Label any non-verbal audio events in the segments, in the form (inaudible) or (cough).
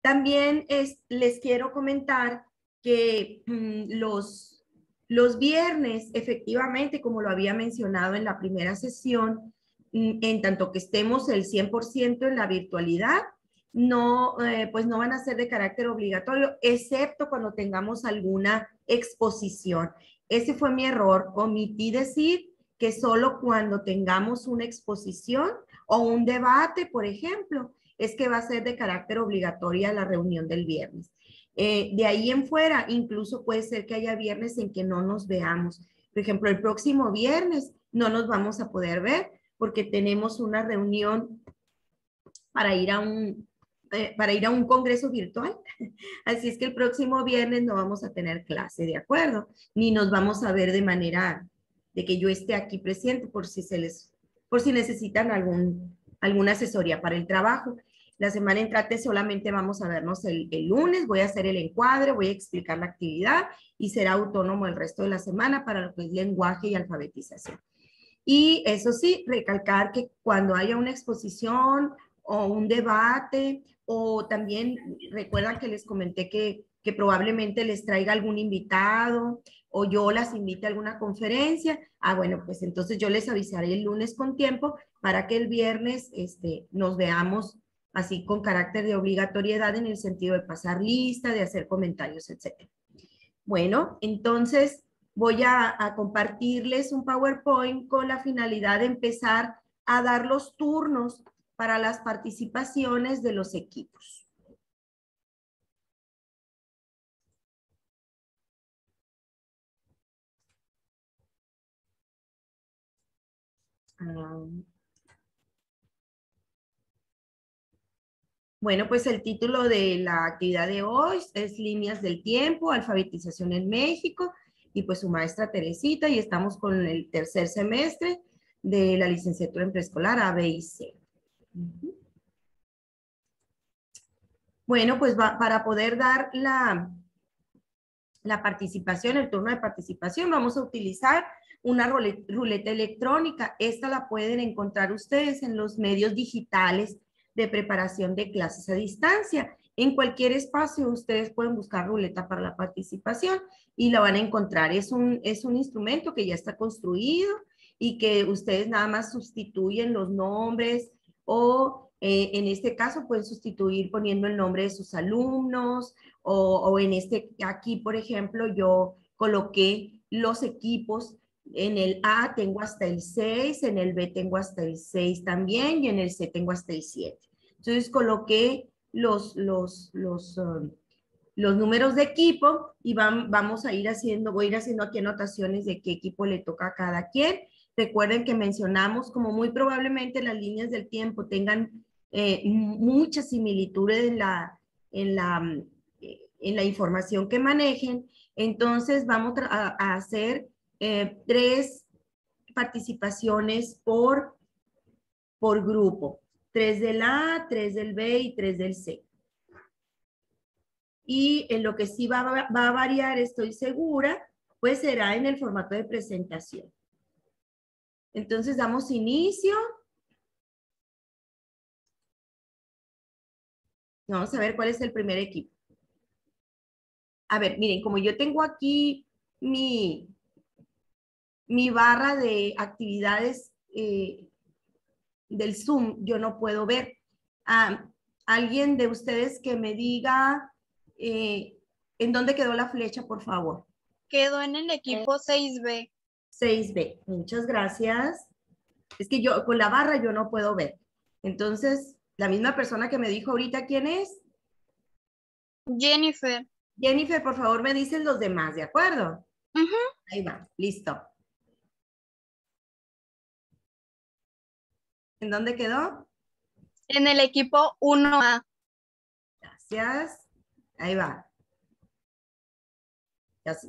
También es, les quiero comentar que mm, los, los viernes, efectivamente, como lo había mencionado en la primera sesión, mm, en tanto que estemos el 100% en la virtualidad, no, eh, pues no van a ser de carácter obligatorio, excepto cuando tengamos alguna exposición. Ese fue mi error. Omití decir que solo cuando tengamos una exposición o un debate, por ejemplo, es que va a ser de carácter obligatoria la reunión del viernes. Eh, de ahí en fuera, incluso puede ser que haya viernes en que no nos veamos. Por ejemplo, el próximo viernes no nos vamos a poder ver porque tenemos una reunión para ir a un, eh, para ir a un congreso virtual. (laughs) Así es que el próximo viernes no vamos a tener clase, ¿de acuerdo? Ni nos vamos a ver de manera de que yo esté aquí presente por si se les, por si necesitan algún, alguna asesoría para el trabajo. La semana entrante solamente vamos a vernos el, el, lunes, voy a hacer el encuadre, voy a explicar la actividad y será autónomo el resto de la semana para lo que es lenguaje y alfabetización. Y eso sí, recalcar que cuando haya una exposición o un debate o también recuerdan que les comenté que, que probablemente les traiga algún invitado o yo las invite a alguna conferencia. Ah, bueno, pues entonces yo les avisaré el lunes con tiempo para que el viernes este, nos veamos así con carácter de obligatoriedad en el sentido de pasar lista, de hacer comentarios, etc. Bueno, entonces voy a, compartirles un PowerPoint con la finalidad de empezar a dar los turnos para las participaciones de los equipos. Ah. Bueno, pues el título de la actividad de hoy es Líneas del Tiempo, Alfabetización en México, y pues su maestra Teresita, y estamos con el tercer semestre de la licenciatura en preescolar A. Bueno, pues para poder dar la, la participación, el turno de participación, vamos a utilizar una ruleta electrónica. Esta la pueden encontrar ustedes en los medios digitales de preparación de clases a distancia. En cualquier espacio ustedes pueden buscar ruleta para la participación y la van a encontrar. Es un, es un instrumento que ya está construido y que ustedes nada más sustituyen los nombres, o eh, en este caso pueden sustituir poniendo el nombre de sus alumnos o, o, en este, aquí por ejemplo yo coloqué los equipos, en el A tengo hasta el 6, en el B tengo hasta el 6 también y en el C tengo hasta el 7. Entonces coloqué los, los, los, um, los números de equipo y van, vamos a ir haciendo, voy a ir haciendo aquí anotaciones de qué equipo le toca a cada quien Recuerden que mencionamos como muy probablemente las líneas del tiempo tengan eh, muchas similitudes en la, en, la, eh, en la información que manejen. Entonces vamos a, hacer eh, tres participaciones por, por grupo. Tres del A, tres del B y tres del C. Y en lo que sí va, va a variar, estoy segura, pues será en el formato de presentación. Entonces damos inicio. Vamos a ver cuál es el primer equipo. A ver, miren, como yo tengo aquí mi, mi barra de actividades eh, del Zoom, yo no puedo ver. a alguien de ustedes que me diga eh, en dónde quedó la flecha, por favor. Quedó en el equipo 6B. 6B. Muchas gracias. Es que yo con la barra yo no puedo ver. Entonces, la misma persona que me dijo ahorita, ¿quién es? Jennifer. Jennifer, por favor, me dicen los demás, ¿de acuerdo? Ahí va, listo. ¿En dónde quedó? En el equipo 1A. Gracias. Ahí va.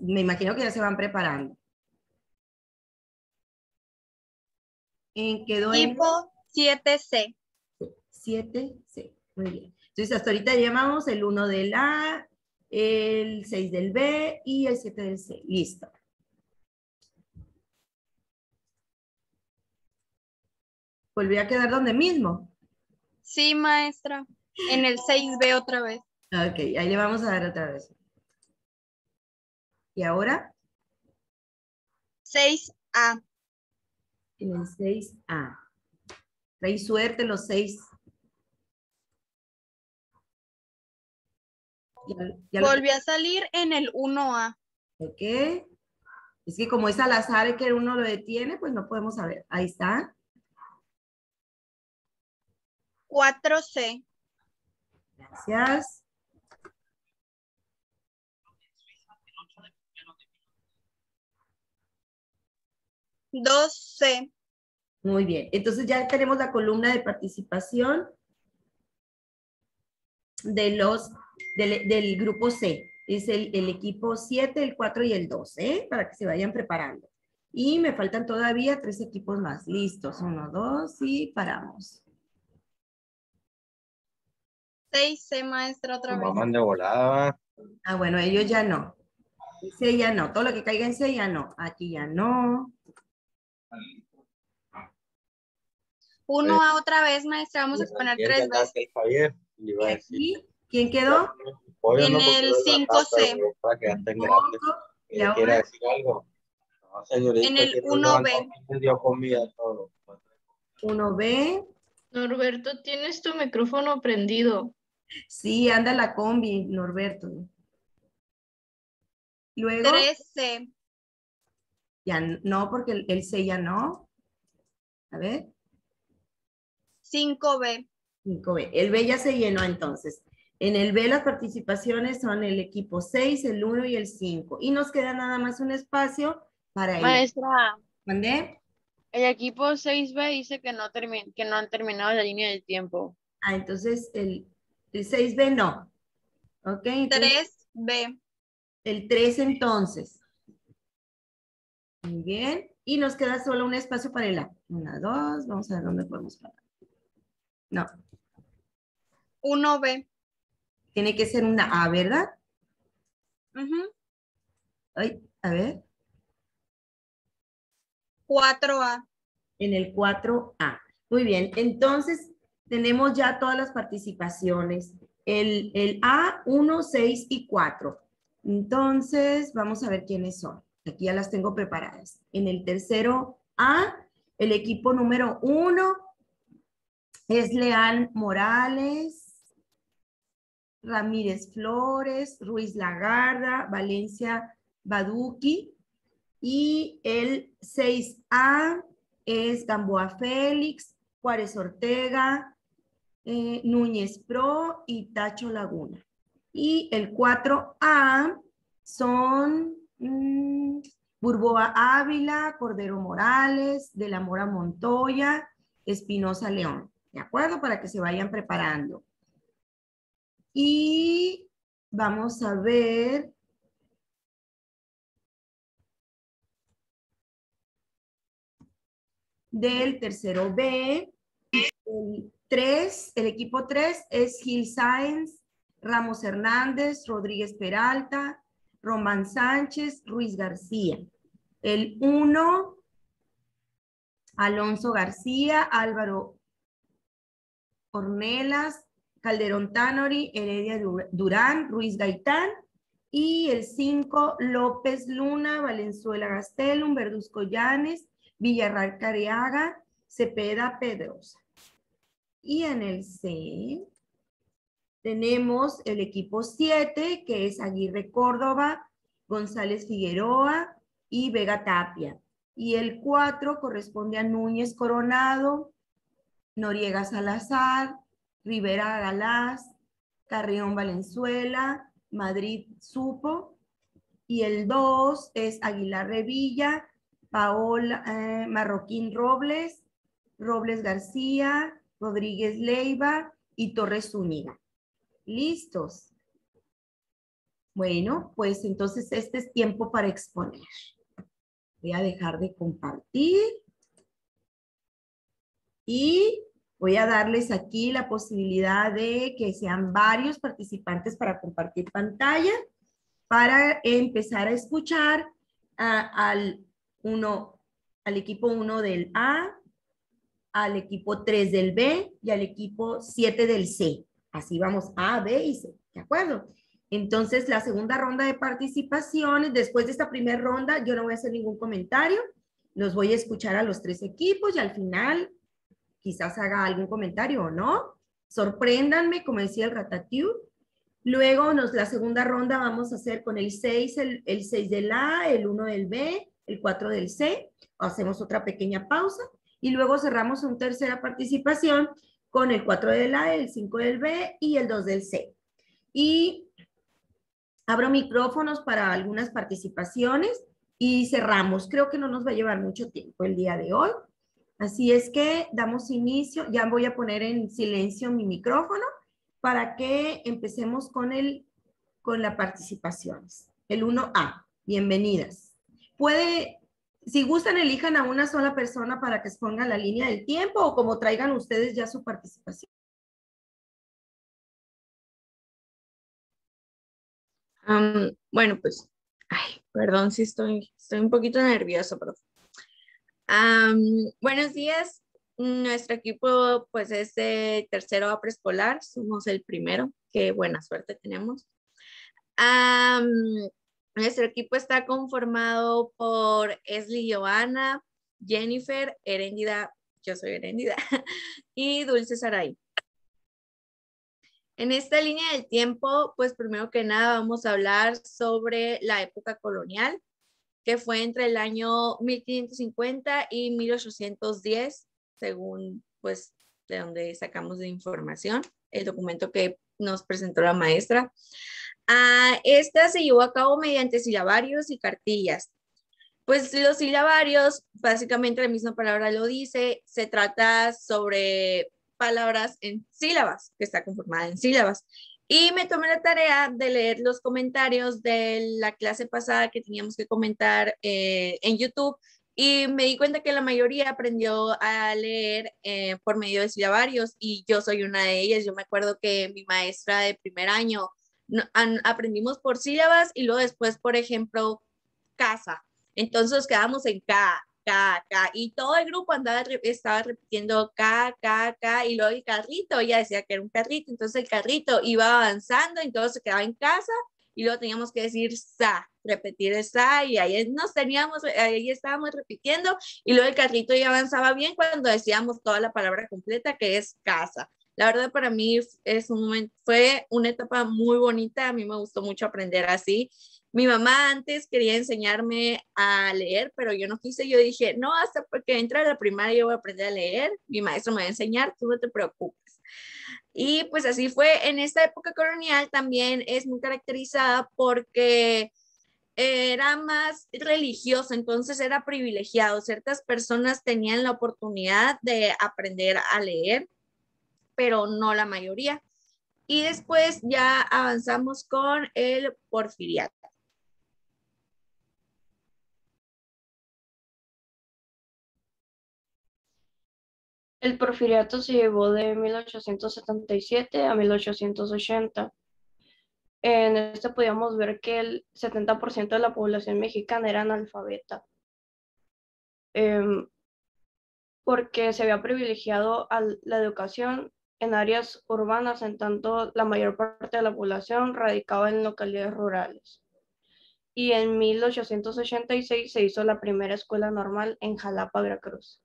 me imagino que ya se van preparando. En quedó Tipo 7C. 7C, muy bien. Entonces, hasta ahorita llamamos el 1 del A, el 6 del B y el 7 del C. Listo. ¿Volví a quedar donde mismo? Sí, maestra. En el 6B otra vez. Ok, ahí le vamos a dar otra vez. ¿Y ahora? 6A. En el 6A. Trae suerte los 6. Volvió a salir en el 1A. Ok. Es que como es al azar que uno lo detiene, pues no podemos saber. Ahí está. 4C. Gracias. Dos C. Muy bien. Entonces ya tenemos la columna de participación de los, del, grupo C. Es el, equipo 7, el 4 y el 2, ¿eh? Para que se vayan preparando. Y me faltan todavía tres equipos más. Listos. Uno, dos y paramos. 6C, maestra, otra vez. de volada. Ah, bueno, ellos ya no. C ya no. Todo lo que caiga en C ya no. Aquí ya no. Uno a otra vez, maestra. Vamos a exponer tres veces. ¿Y ¿Quién quedó? En el 5C. ¿Quiere decir algo? en el 1B. 1B. Norberto, tienes tu micrófono prendido. Sí, anda la combi, Norberto. Luego. 3C. Ya no, porque el, C ya no. A ver. 5B. 5B. El B ya se llenó entonces. En el B las participaciones son el equipo 6, el 1 y el 5. Y nos queda nada más un espacio para ellos. Maestra. ¿Mandé? El equipo 6B dice que no, que no han terminado la línea del tiempo. Ah, entonces el, el 6B no. ¿Ok? 3B. El 3 entonces. Muy bien. Y nos queda solo un espacio para el A. Una, dos. Vamos a ver dónde podemos parar. No. 1B. Tiene que ser una A, ¿verdad? Ay, a ver. 4A. En el 4A. Muy bien. Entonces, tenemos ya todas las participaciones. El, el A, 1, 6 y 4. Entonces, vamos a ver quiénes son. Aquí ya las tengo preparadas. En el tercero A, el equipo número 1 es Leal Morales, Ramírez Flores, Ruiz Lagarda, Valencia Baduki. Y el 6A es Gamboa Félix, Juárez Ortega, eh, Núñez Pro y Tacho Laguna. Y el 4A son mm, Burboa Ávila, Cordero Morales, De la Mora Montoya, Espinosa León. ¿De acuerdo? Para que se vayan preparando. Y vamos a ver. Del tercero B, el 3, el equipo 3 es Gil Sáenz, Ramos Hernández, Rodríguez Peralta, Román Sánchez, Ruiz García. El 1, Alonso García, Álvaro Ornelas, Calderón Tanori, Heredia Durán, Ruiz Gaitán. Y el 5, López Luna, Valenzuela Gastelum, Verduzco Llanes, Villarral Cariaga, Cepeda Pedrosa. Y en el C tenemos el equipo 7, que es Aguirre Córdoba, González Figueroa y Vega Tapia. Y el 4 corresponde a Núñez Coronado, Noriega Salazar, Rivera Galás, Carrión Valenzuela, Madrid Supo. Y el 2 es Aguilar Revilla, Paola eh, Marroquín Robles, Robles García, Rodríguez Leiva y Torres Zúñiga. ¿Listos? Bueno, pues entonces este es tiempo para exponer. Voy a dejar de compartir. Y voy a darles aquí la posibilidad de que sean varios participantes para compartir pantalla, para empezar a escuchar al, uno, al equipo 1 del A, al equipo 3 del B y al equipo 7 del C. Así vamos A, B y C, ¿de acuerdo? Entonces, la segunda ronda de participaciones, después de esta primera ronda, yo no voy a hacer ningún comentario, los voy a escuchar a los tres equipos y al final quizás haga algún comentario o no. Sorpréndanme, como decía el Ratatouille. Luego, nos, la segunda ronda vamos a hacer con el 6, el, el 6 del A, el 1 del B, el 4 del C. Hacemos otra pequeña pausa y luego cerramos una tercera participación con el 4 del A, el 5 del B y el 2 del C. Y abro micrófonos para algunas participaciones y cerramos. Creo que no nos va a llevar mucho tiempo el día de hoy. Así es que damos inicio. Ya voy a poner en silencio mi micrófono para que empecemos con, el, con las participaciones. El 1A. Bienvenidas. Puede si gustan, elijan a una sola persona para que exponga la línea del tiempo o como traigan ustedes ya su participación. bueno, pues, ay, perdón si estoy, estoy un poquito nervioso, pero... buenos días. Nuestro equipo, pues, es de tercero a preescolar. Somos el primero. Qué buena suerte tenemos. Nuestro equipo está conformado por Esli Joana, Jennifer, Herendida, yo soy Herendida, (laughs) y Dulce Saray. En esta línea del tiempo, pues primero que nada vamos a hablar sobre la época colonial, que fue entre el año 1550 y 1810, según pues de donde sacamos de información, el documento que nos presentó la maestra. Ah, esta se llevó a cabo mediante silabarios y cartillas. Pues los silabarios, básicamente la misma palabra lo dice, se trata sobre palabras en sílabas, que está conformada en sílabas. Y me tomé la tarea de leer los comentarios de la clase pasada que teníamos que comentar eh, en YouTube y me di cuenta que la mayoría aprendió a leer eh, por medio de silabarios y yo soy una de ellas. Yo me acuerdo que mi maestra de primer año aprendimos por sílabas y luego después, por ejemplo, casa. Entonces quedamos en K, K, K, y todo el grupo andaba, estaba repitiendo K, K, K, y luego el carrito, ella decía que era un carrito, entonces el carrito iba avanzando, entonces se quedaba en casa, y luego teníamos que decir sa, repetir sa, y ahí nos teníamos, ahí estábamos repitiendo, y luego el carrito ya avanzaba bien cuando decíamos toda la palabra completa, que es casa. La verdad para mí es un fue una etapa muy bonita, a mí me gustó mucho aprender así. Mi mamá antes quería enseñarme a leer, pero yo no quise, yo dije, no, hasta porque entre a la primaria yo voy a aprender a leer, mi maestro me va a enseñar, tú no te preocupes. Y pues así fue, en esta época colonial también es muy caracterizada porque era más religioso, entonces era privilegiado. Ciertas personas tenían la oportunidad de aprender a leer pero no la mayoría. Y después ya avanzamos con el porfiriato. El porfiriato se llevó de 1877 a 1880. En este podíamos ver que el 70% de la población mexicana era analfabeta. Em, porque se había privilegiado a la educación en áreas urbanas, en tanto la mayor parte de la población radicaba en localidades rurales. Y en 1886 se hizo la primera escuela normal en Jalapa, Veracruz.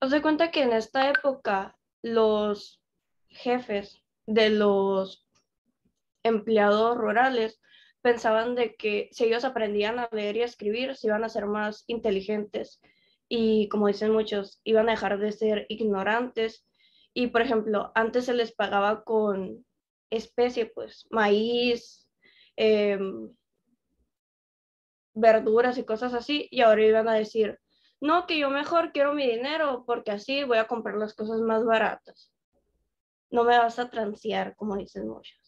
Os de cuenta que en esta época los jefes de los empleados rurales pensaban de que si ellos aprendían a leer y a escribir, se iban a ser más inteligentes y, como dicen muchos, iban a dejar de ser ignorantes. Y, por ejemplo, antes se les pagaba con especie, pues maíz, em, verduras y cosas así, y ahora iban a decir, no, que yo mejor quiero mi dinero porque así voy a comprar las cosas más baratas. No me vas a transear, como dicen muchos.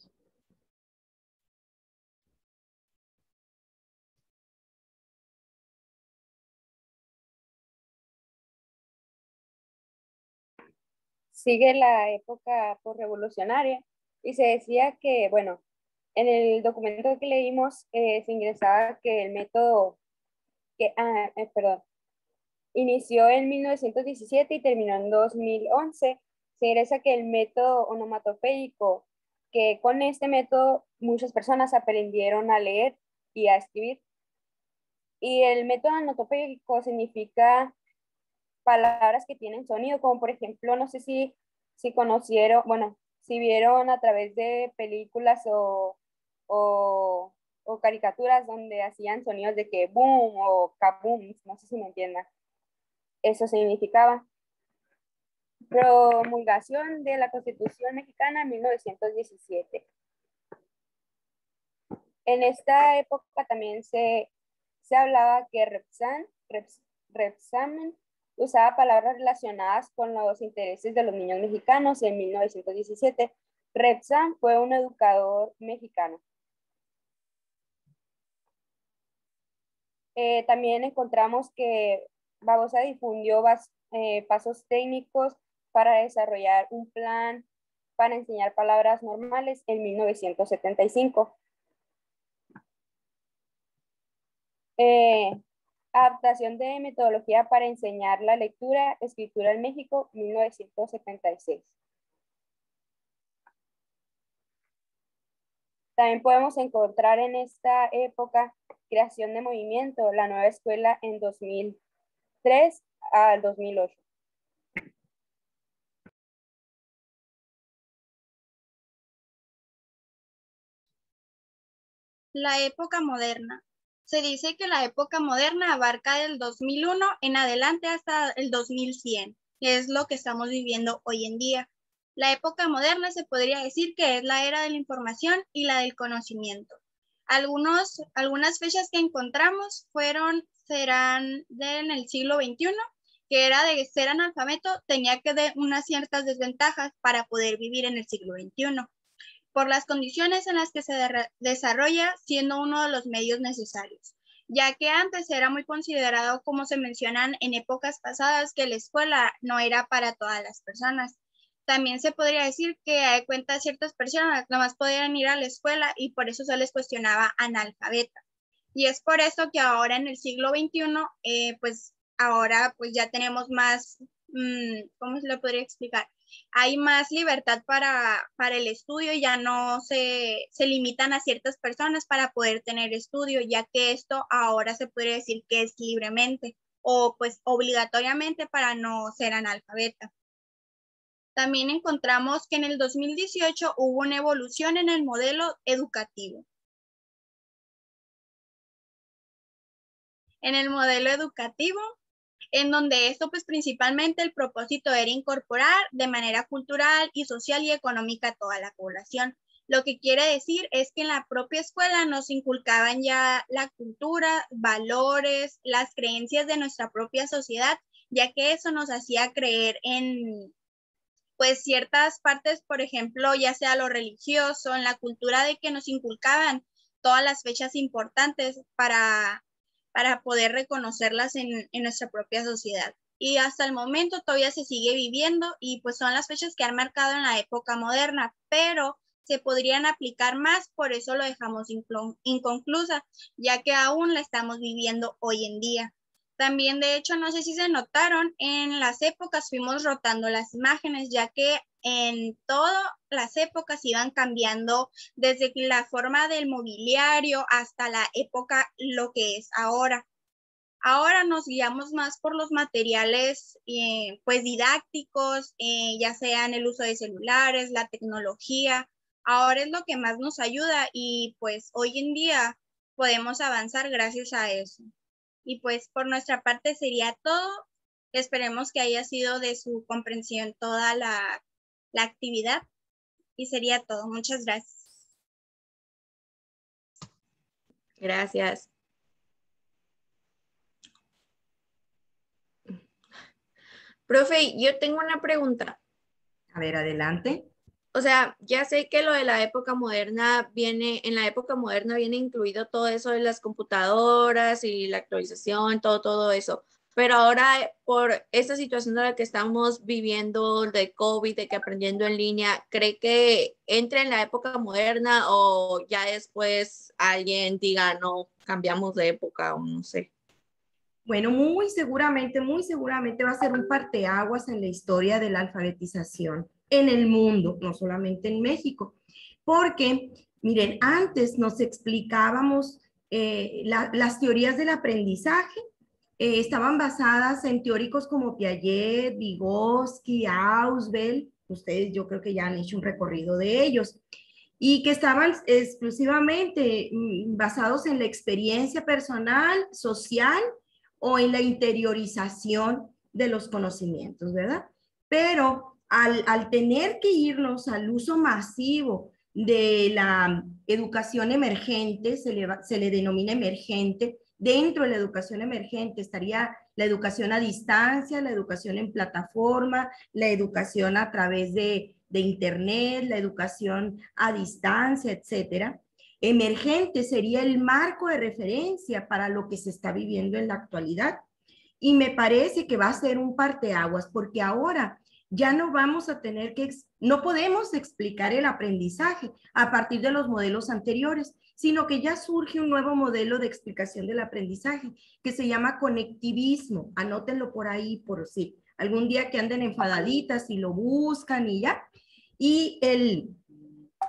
Sigue la época revolucionaria y se decía que, bueno, en el documento que leímos eh, se ingresaba que el método, que, ah, eh, perdón, inició en 1917 y terminó en 2011. Se ingresa que el método onomatopéyico, que con este método muchas personas aprendieron a leer y a escribir. Y el método onomatopéyico significa palabras que tienen sonido, como por ejemplo, no sé si, si conocieron, bueno, si vieron a través de películas o, o, o caricaturas donde hacían sonidos de que boom o kaboom, no sé si me entiendan. Eso significaba promulgación de la Constitución Mexicana en 1917. En esta época también se, se hablaba que Repsan, Repsamen usaba palabras relacionadas con los intereses de los niños mexicanos en 1917. Repsan fue un educador mexicano. Eh, también encontramos que Babosa difundió eh, pasos técnicos para desarrollar un plan para enseñar palabras normales en 1975. Eh, adaptación de metodología para enseñar la lectura, escritura en México, 1976. También podemos encontrar en esta época creación de movimiento, la nueva escuela en 2003 al 2008. La época moderna. Se dice que la época moderna abarca del 2001 en adelante hasta el 2100, que es lo que estamos viviendo hoy en día. La época moderna se podría decir que es la era de la información y la del conocimiento. Algunos, algunas fechas que encontramos fueron, serán en el siglo XXI, que era de ser analfabeto, tenía que dar unas ciertas desventajas para poder vivir en el siglo XXI por las condiciones en las que se desarrolla siendo uno de los medios necesarios, ya que antes era muy considerado, como se mencionan en épocas pasadas, que la escuela no era para todas las personas. También se podría decir que hay cuenta ciertas personas más podían ir a la escuela y por eso se les cuestionaba analfabeta. Y es por eso que ahora en el siglo XXI, eh, pues ahora pues ya tenemos más, mm, ¿cómo se lo podría explicar? Hay más libertad para, el estudio, ya no se, se, limitan a ciertas personas para poder tener estudio, ya que esto ahora se podría decir que es libremente o pues obligatoriamente para no ser analfabeta. También encontramos que en el 2018 hubo una evolución en el modelo educativo. En el modelo educativo en donde esto pues principalmente el propósito era incorporar de manera cultural y social y económica a toda la población. Lo que quiere decir es que en la propia escuela nos inculcaban ya la cultura, valores, las creencias de nuestra propia sociedad, ya que eso nos hacía creer en pues ciertas partes, por ejemplo, ya sea lo religioso, en la cultura de que nos inculcaban todas las fechas importantes para para poder reconocerlas en, nuestra propia sociedad. Y hasta el momento todavía se sigue viviendo y pues son las fechas que han marcado en la época moderna, pero se podrían aplicar más, por eso lo dejamos inconclusa, ya que aún la estamos viviendo hoy en día. También, de hecho, no sé si se notaron, en las épocas fuimos rotando las imágenes, ya que en todas las épocas iban cambiando desde la forma del mobiliario hasta la época lo que es ahora. Ahora nos guiamos más por los materiales eh, pues didácticos, eh, ya sean el uso de celulares, la tecnología. Ahora es lo que más nos ayuda y pues hoy en día podemos avanzar gracias a eso. Y pues por nuestra parte sería todo. Esperemos que haya sido de su comprensión toda la, actividad. Y sería todo. Muchas gracias. Gracias. Profe, yo tengo una pregunta. A ver, adelante o sea, ya sé que lo de la época moderna viene, en la época moderna viene incluido todo eso de las computadoras y la actualización, todo, todo eso. Pero ahora, por esta situación de la que estamos viviendo, de COVID, de que aprendiendo en línea, ¿cree que entre en la época moderna o ya después alguien diga, no, cambiamos de época o no sé? Bueno, muy seguramente, muy seguramente va a ser un parteaguas en la historia de la alfabetización en el mundo, no solamente en México, porque, miren, antes nos explicábamos eh, las teorías del aprendizaje, eh, estaban basadas en teóricos como Piaget, Vygotsky, Ausubel, ustedes yo creo que ya han hecho un recorrido de ellos, y que estaban exclusivamente mm, basados en la experiencia personal, social o en la interiorización de los conocimientos, ¿verdad? Pero al, al tener que irnos al uso masivo de la educación emergente, se le, se le denomina emergente, dentro de la educación emergente estaría la educación a distancia, la educación en plataforma, la educación a través de, de Internet, la educación a distancia, etcétera. Emergente sería el marco de referencia para lo que se está viviendo en la actualidad. Y me parece que va a ser un parteaguas, porque ahora ya no vamos a tener que, no podemos explicar el aprendizaje a partir de los modelos anteriores, sino que ya surge un nuevo modelo de explicación del aprendizaje que se llama conectivismo. Anótenlo por ahí, por si algún día que anden enfadaditas y lo buscan y ya. Y el,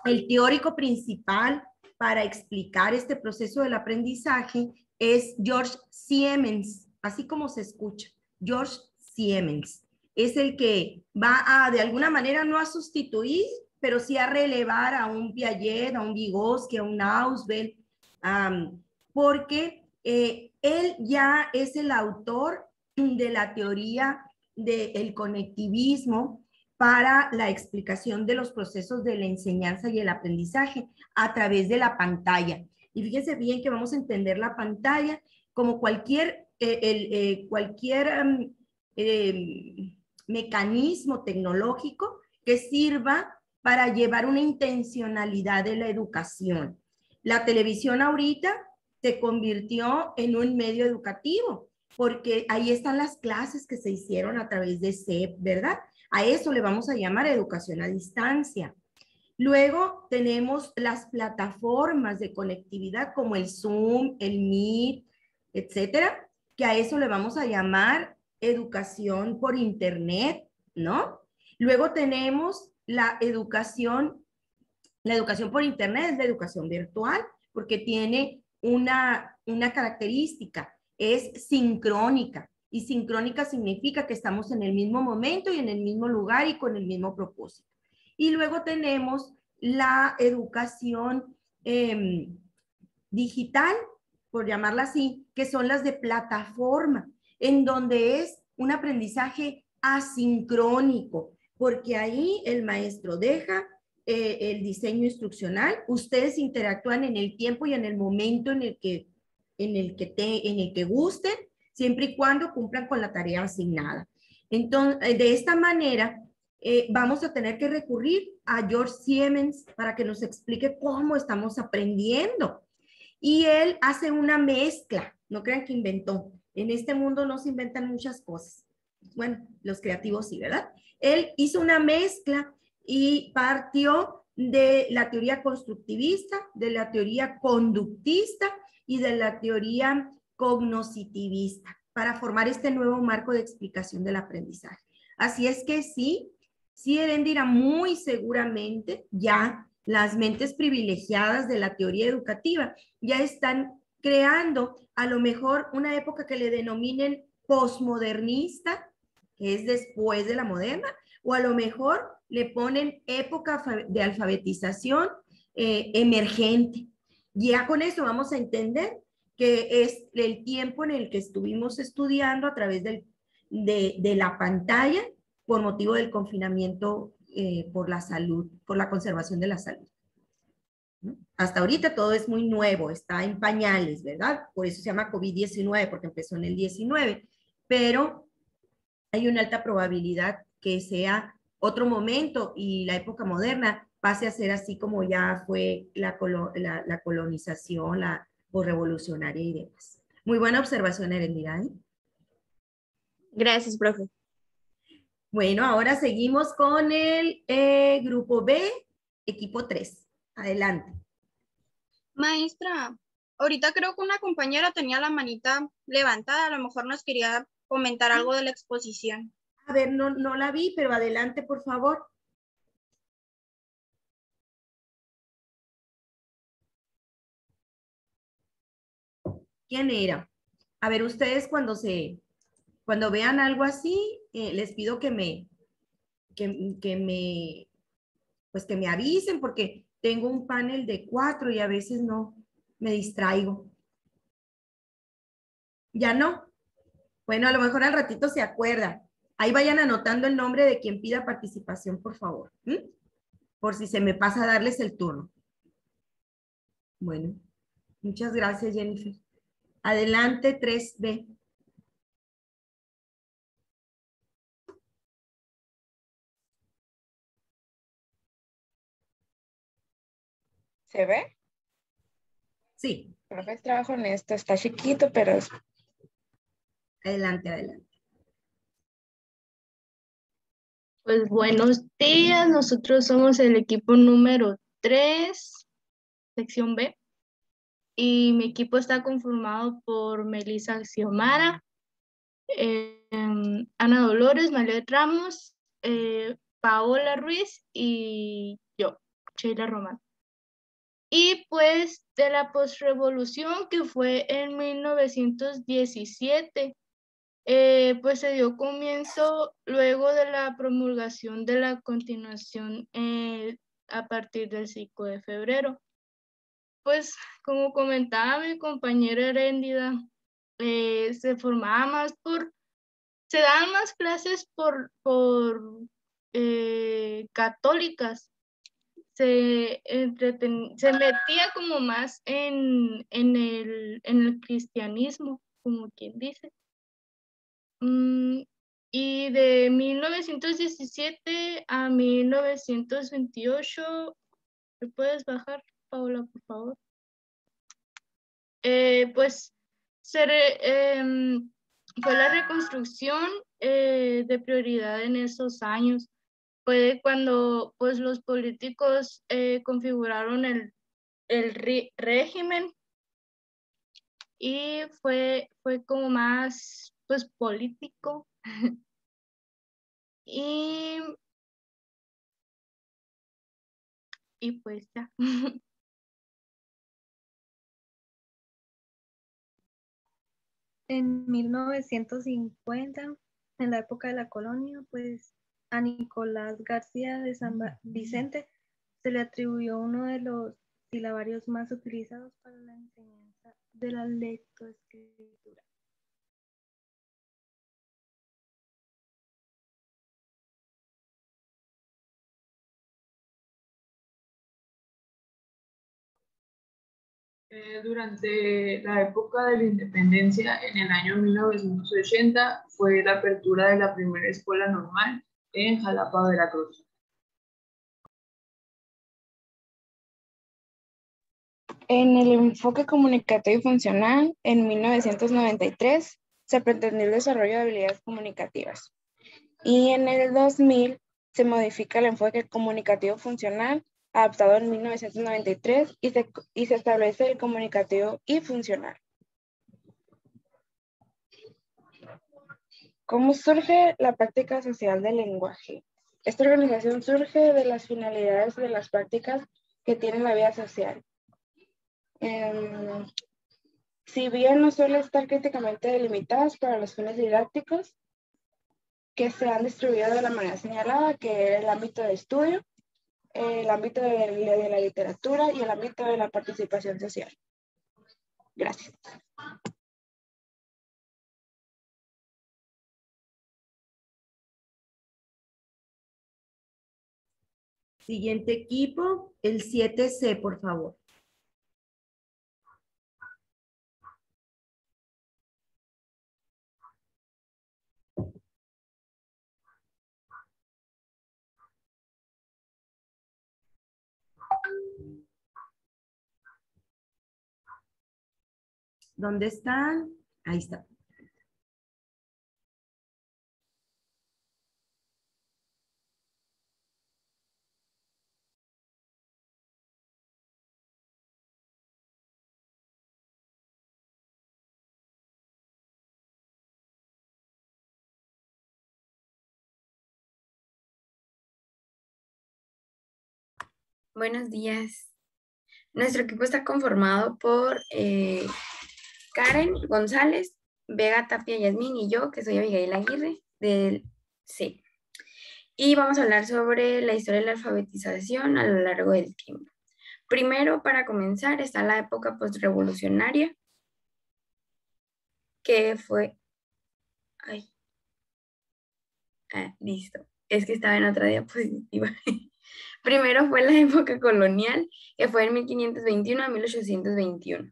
el teórico principal para explicar este proceso del aprendizaje es George Siemens, así como se escucha, George Siemens. Es el que va a, de alguna manera, no a sustituir, pero sí a relevar a un Piaget, a un Vygotsky, a un Ausubel, porque eh, él ya es el autor de la teoría del conectivismo para la explicación de los procesos de la enseñanza y el aprendizaje a través de la pantalla. Y fíjense bien que vamos a entender la pantalla como cualquier, eh, el, eh, cualquier em, mecanismo tecnológico que sirva para llevar una intencionalidad de la educación. La televisión ahorita se convirtió en un medio educativo porque ahí están las clases que se hicieron a través de CEP, ¿verdad? A eso le vamos a llamar educación a distancia. Luego tenemos las plataformas de conectividad como el Zoom, el Meet, etcétera, que a eso le vamos a llamar educación por Internet, ¿no? Luego tenemos la educación, la educación por Internet es la educación virtual, porque tiene una, una característica, es sincrónica. Y sincrónica significa que estamos en el mismo momento y en el mismo lugar y con el mismo propósito. Y luego tenemos la educación em, digital, por llamarla así, que son las de plataforma, en donde es un aprendizaje asincrónico, porque ahí el maestro deja eh, el diseño instruccional, ustedes interactúan en el tiempo y en el momento en el que, en el que, te, en el que gusten siempre y cuando cumplan con la tarea asignada. Entonces, de esta manera, eh, vamos a tener que recurrir a George Siemens para que nos explique cómo estamos aprendiendo. Y él hace una mezcla, no crean que inventó. En este mundo no se inventan muchas cosas. Bueno, los creativos sí, ¿verdad? Él hizo una mezcla y partió de la teoría constructivista, de la teoría conductista y de la teoría cognoscitivista para formar este nuevo marco de explicación del aprendizaje. Así es que sí, sí, Erendira, muy seguramente ya las mentes privilegiadas de la teoría educativa ya están creando a lo mejor una época que le denominen posmodernista, que es después de la moderna, o a lo mejor le ponen época de alfabetización eh, emergente. Ya con eso vamos a entender que es el tiempo en el que estuvimos estudiando a través del, de, la pantalla por motivo del confinamiento eh, por la salud, por la conservación de la salud. Hasta ahorita todo es muy nuevo, está en pañales, ¿verdad? Por eso se llama COVID-19, porque empezó en el 19, pero hay una alta probabilidad que sea otro momento y la época moderna pase a ser así como ya fue la, la, la colonización, la, o revolucionaria y demás. Muy buena observación, Erendira. ¿eh? Gracias, profe. Bueno, ahora seguimos con el eh, grupo B, equipo 3. Adelante. Maestra, ahorita creo que una compañera tenía la manita levantada, a lo mejor nos quería comentar algo de la exposición. A ver, no, no la vi, pero adelante, por favor. ¿Quién era? A ver, ustedes cuando se, cuando vean algo así, eh, les pido que me, que, que me, pues que me avisen porque tengo un panel de cuatro y a veces no, me distraigo. ¿Ya no? Bueno, a lo mejor al ratito se acuerda. Ahí vayan anotando el nombre de quien pida participación, por favor. Por si se me pasa a darles el turno. Bueno, muchas gracias, Jennifer. Adelante, 3B. ¿Se ve? Sí. Profe, trabajo en esto. Está chiquito, pero... Adelante, adelante. Pues buenos días, nosotros somos el equipo número 3, sección B y mi equipo está conformado por Melissa Xiomara, em, Ana Dolores, María Ramos, eh, Paola Ruiz y yo, Sheila Román. Y pues de la postrevolución que fue en 1917, eh, pues se dio comienzo luego de la promulgación de la continuación eh, a partir del 5 de febrero. Pues como comentaba mi compañera Heréndida, eh, se formaba más por, se daban más clases por, por eh, católicas, se, se metía como más en, en, el, en el cristianismo, como quien dice. Mm, y de 1917 a 1928, ¿me puedes bajar? Paula, por favor. Eh, pues em, fue la reconstrucción eh, de prioridad en esos años. Fue cuando pues, los políticos eh, configuraron el, régimen y fue, fue como más pues, político. (laughs) y, y pues ya. (laughs) En 1950, en la época de la colonia, pues a Nicolás García de San Vicente se le atribuyó uno de los silabarios más utilizados para la enseñanza de la lectoescritura. Eh, durante la época de la independencia, en el año 1980, fue la apertura de la primera escuela normal en Jalapa, Veracruz. En el enfoque comunicativo y funcional, en 1993, se pretendió el desarrollo de habilidades comunicativas. Y en el 2000 se modifica el enfoque comunicativo funcional adaptado en 1993 y se, y se establece el comunicativo y funcional. ¿Cómo surge la práctica social del lenguaje? Esta organización surge de las finalidades de las prácticas que tiene la vida social. Em, si bien no suele estar críticamente delimitadas para los fines didácticos, que se han distribuido de la manera señalada, que es el ámbito de estudio, el ámbito de, la literatura y el ámbito de la participación social. Gracias. Siguiente equipo, el 7C, por favor. ¿Dónde están? Ahí está. Buenos días. Nuestro equipo está conformado por eh, Karen González, Vega Tapia Yasmín y yo, que soy Abigail Aguirre, del C. Y vamos a hablar sobre la historia de la alfabetización a lo largo del tiempo. Primero, para comenzar, está la época postrevolucionaria, que fue... Ay. Ah, listo. Es que estaba en otra diapositiva. (laughs) Primero fue la (laughs) época colonial, que fue en 1521 a 1821.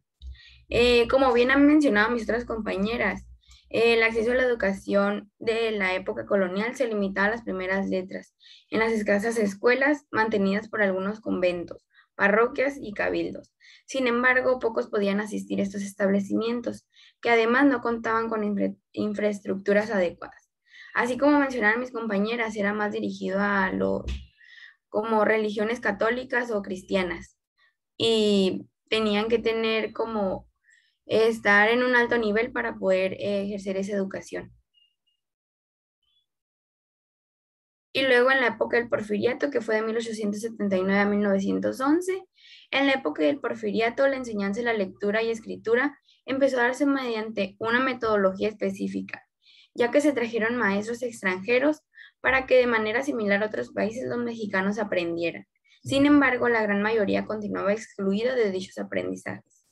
Eh, como bien han mencionado mis otras compañeras, el acceso a la educación de la época colonial se limitaba a las primeras letras, en las escasas escuelas mantenidas por algunos conventos, parroquias y cabildos. Sin embargo, pocos podían asistir a estos establecimientos, que además no contaban con infraestructuras adecuadas. Así como mencionaron mis compañeras, era más dirigido a los como religiones católicas o cristianas y tenían que tener como estar en un alto nivel para poder ejercer esa educación. Y luego en la época del porfiriato, que fue de 1879 a 1911, en la época del porfiriato la enseñanza de la lectura y escritura empezó a darse mediante una metodología específica, ya que se trajeron maestros extranjeros para que de manera similar a otros países los mexicanos aprendieran. Sin embargo, la gran mayoría continuaba excluida de dichos aprendizajes.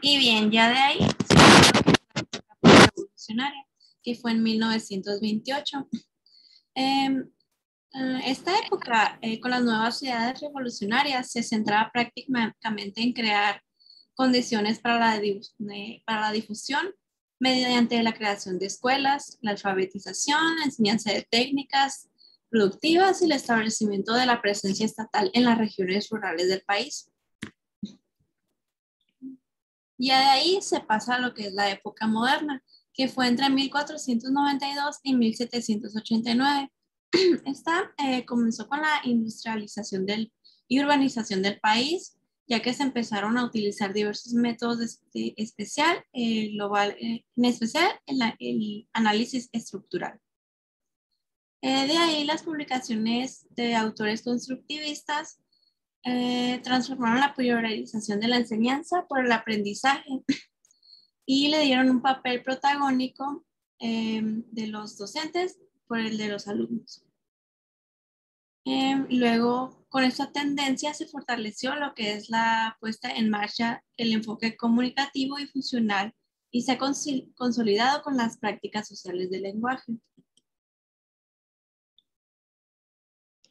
Y bien, ya de ahí, que fue en 1928. Em, eh, esta época, eh, con las nuevas ciudades revolucionarias, se centraba prácticamente en crear condiciones para la, para la difusión mediante la creación de escuelas, la alfabetización, la enseñanza de técnicas productivas y el establecimiento de la presencia estatal en las regiones rurales del país. Ya de ahí se pasa a lo que es la época moderna, que fue entre 1492 y 1789. (clears throat) Esta eh, comenzó con la industrialización del, y urbanización del país, ya que se empezaron a utilizar diversos métodos de, especial, eh, global, eh, en especial el, análisis estructural. de ahí las publicaciones de autores constructivistas eh, transformaron la priorización de la enseñanza por el aprendizaje (clears throat) y le dieron un papel protagónico eh, de los docentes por el de los alumnos. Eh, luego, con esta tendencia se fortaleció lo que es la puesta en marcha, el enfoque comunicativo y funcional y se ha consolidado con las prácticas sociales del lenguaje.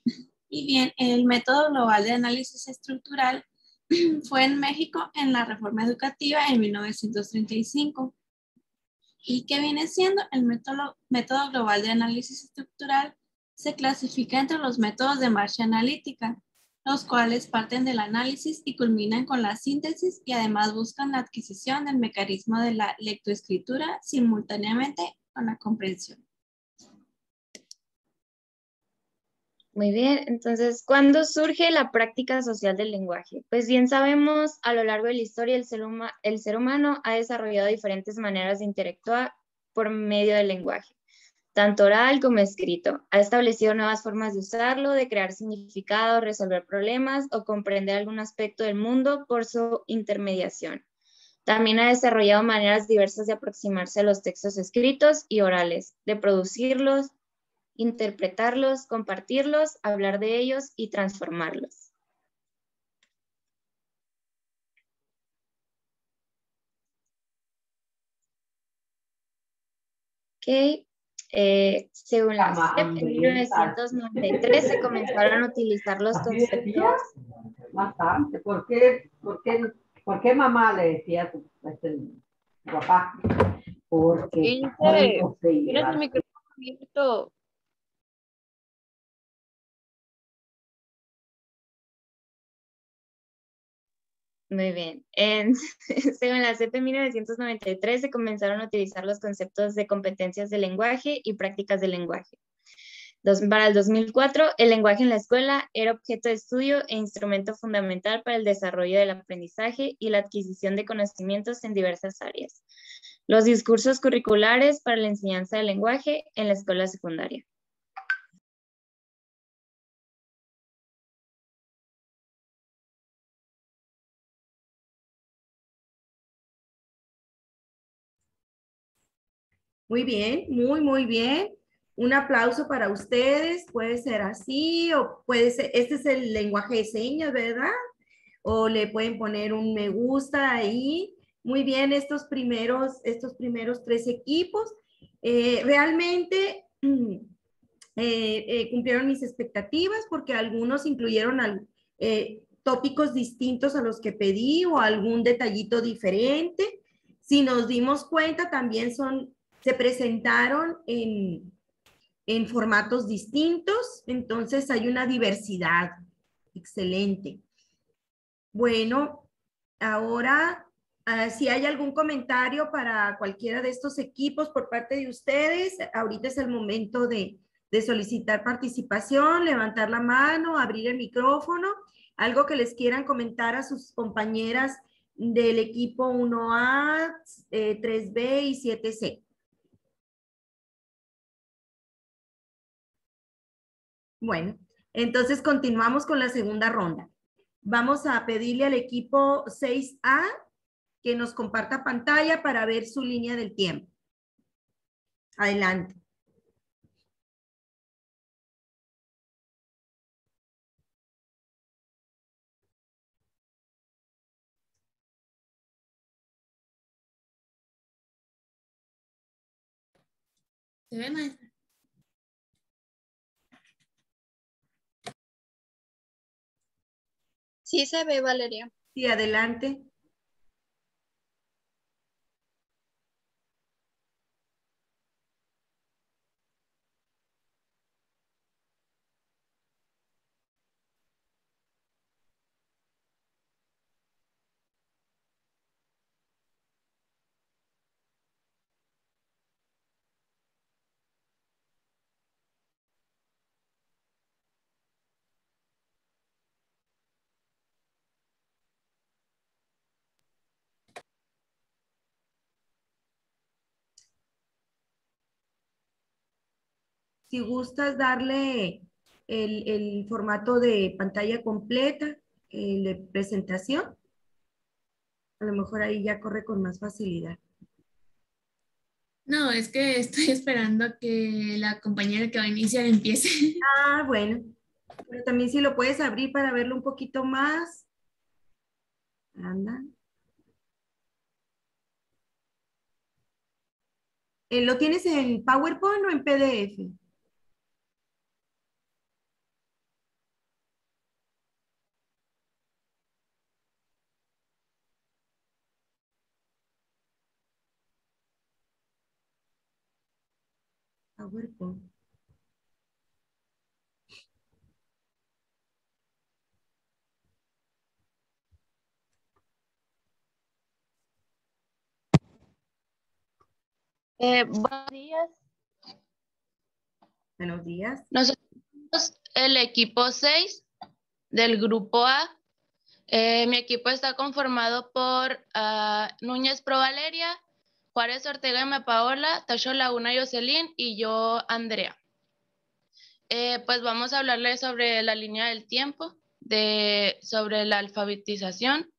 (laughs) Y bien, el método global de análisis estructural (clears throat) fue en México en la reforma educativa en 1935. ¿Y qué viene siendo? El método, método global de análisis estructural se clasifica entre los métodos de marcha analítica, los cuales parten del análisis y culminan con la síntesis y además buscan la adquisición del mecanismo de la lectoescritura simultáneamente con la comprensión. Muy bien, entonces, ¿cuándo surge la práctica social del lenguaje? Pues bien sabemos, a lo largo de la historia, el ser, el ser humano ha desarrollado diferentes maneras de interactuar por medio del lenguaje, tanto oral como escrito. Ha establecido nuevas formas de usarlo, de crear significado, resolver problemas o comprender algún aspecto del mundo por su intermediación. También ha desarrollado maneras diversas de aproximarse a los textos escritos y orales, de producirlos, interpretarlos, compartirlos, hablar de ellos y transformarlos. Ok, eh, según la CEP, en 1993 se comenzaron a utilizar los conceptos. Bastante. ¿Por qué, por qué, por qué mamá le decía a tu, este, papá? Porque. Mira tu micrófono abierto. Muy bien. En, (laughs) según la CP 1993 se comenzaron a utilizar los conceptos de competencias de lenguaje y prácticas de lenguaje. para el 2004, el lenguaje en la escuela era objeto de estudio e instrumento fundamental para el desarrollo del aprendizaje y la adquisición de conocimientos en diversas áreas. Los discursos curriculares para la enseñanza del lenguaje en la escuela secundaria. Muy bien, muy, muy bien. Un aplauso para ustedes. Puede ser así o puede ser, este es el lenguaje de señas, ¿verdad? O le pueden poner un me gusta ahí. Muy bien, estos primeros, estos primeros tres equipos eh, realmente (clears throat) eh, eh, cumplieron mis expectativas porque algunos incluyeron tópicos distintos a los que pedí o algún detallito diferente. Si nos dimos cuenta, también son se presentaron en, en formatos distintos, entonces hay una diversidad. Excelente. Bueno, ahora, ah, si hay algún comentario para cualquiera de estos equipos por parte de ustedes, ahorita es el momento de, de solicitar participación, levantar la mano, abrir el micrófono, algo que les quieran comentar a sus compañeras del equipo 1A, 3B eh, y 7C. Bueno, entonces continuamos con la segunda ronda. Vamos a pedirle al equipo 6A que nos comparta pantalla para ver su línea del tiempo. Adelante. ¿Se ve, maestra? Sí se ve, Valeria. Sí, adelante. Si gustas darle el, formato de pantalla completa, el de presentación, a lo mejor ahí ya corre con más facilidad. No, es que estoy (laughs) esperando a que la compañera que va a iniciar empiece. (laughs) Ah, bueno. Pero también si lo puedes abrir para verlo un poquito más. Anda. Eh, ¿Lo tienes en PowerPoint o en PDF? Eh, buenos días. Buenos días. Nosotros el equipo 6 del grupo A. Eh, mi equipo está conformado por uh, Núñez Provaleria, Juárez Ortega y Paola, Tacho Laguna Jocelyn y yo Andrea. Eh, pues vamos a hablarles sobre la línea del tiempo, de, sobre la alfabetización.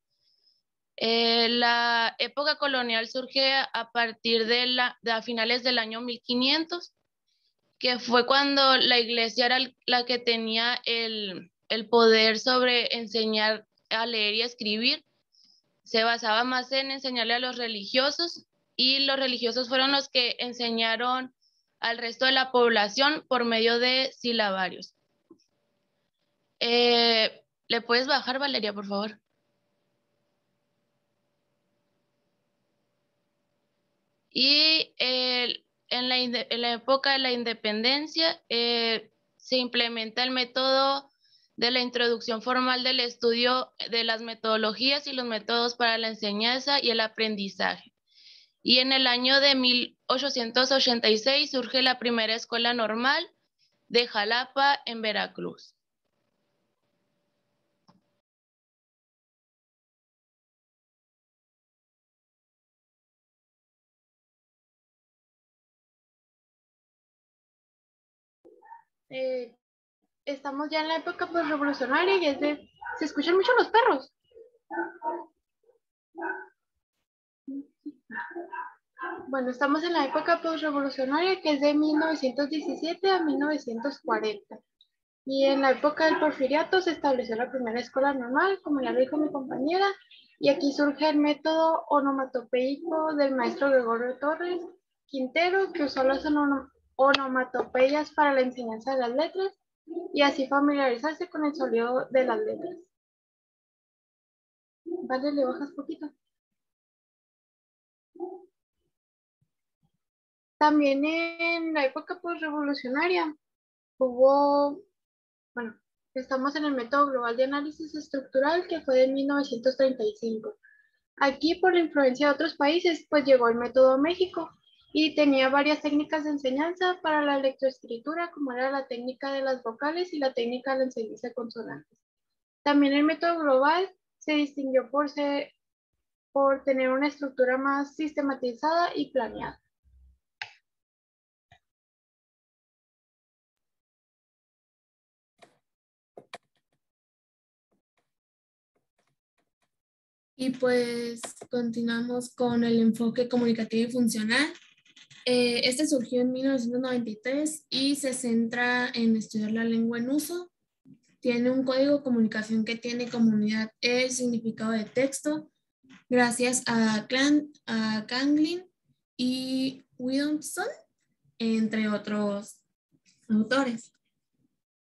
Eh, la época colonial surge a partir de, la, a finales del año 1500, que fue cuando la iglesia era la que tenía el, el poder sobre enseñar a leer y escribir. Se basaba más en enseñarle a los religiosos y los religiosos fueron los que enseñaron al resto de la población por medio de silabarios. Eh, ¿Le puedes bajar, Valeria, por favor? Y en, la, época de la independencia eh, se implementa el método de la introducción formal del estudio de las metodologías y los métodos para la enseñanza y el aprendizaje. Y en el año de 1886 surge la primera escuela normal de Jalapa, en Veracruz. Eh, estamos ya en la época pues, revolucionaria y es de, se escuchan mucho los perros. Bueno, estamos en la época postrevolucionaria que es de 1917 a 1940. Y en la época del porfiriato se estableció la primera escuela normal, como ya lo dijo mi compañera, y aquí surge el método onomatopeico del maestro Gregorio Torres Quintero, que usó las onomatopeyas para la enseñanza de las letras y así familiarizarse con el sonido de las letras. Vale, le bajas poquito. También en la época postrevolucionaria hubo, bueno, estamos en el método global de análisis estructural que fue de 1935. Aquí, por la influencia de otros países, pues llegó el método México y tenía varias técnicas de enseñanza para la lectoescritura, como era la técnica de las vocales y la técnica de la enseñanza de consonantes. También el método global se distinguió por, ser, por tener una estructura más sistematizada y planeada. Y pues continuamos con el enfoque comunicativo y funcional. Eh, este surgió en 1993 y se centra en estudiar la lengua en uso. Tiene un código de comunicación que tiene comunidad el significado de texto, gracias a, Clan, a Kanglin y Williamson, entre otros autores.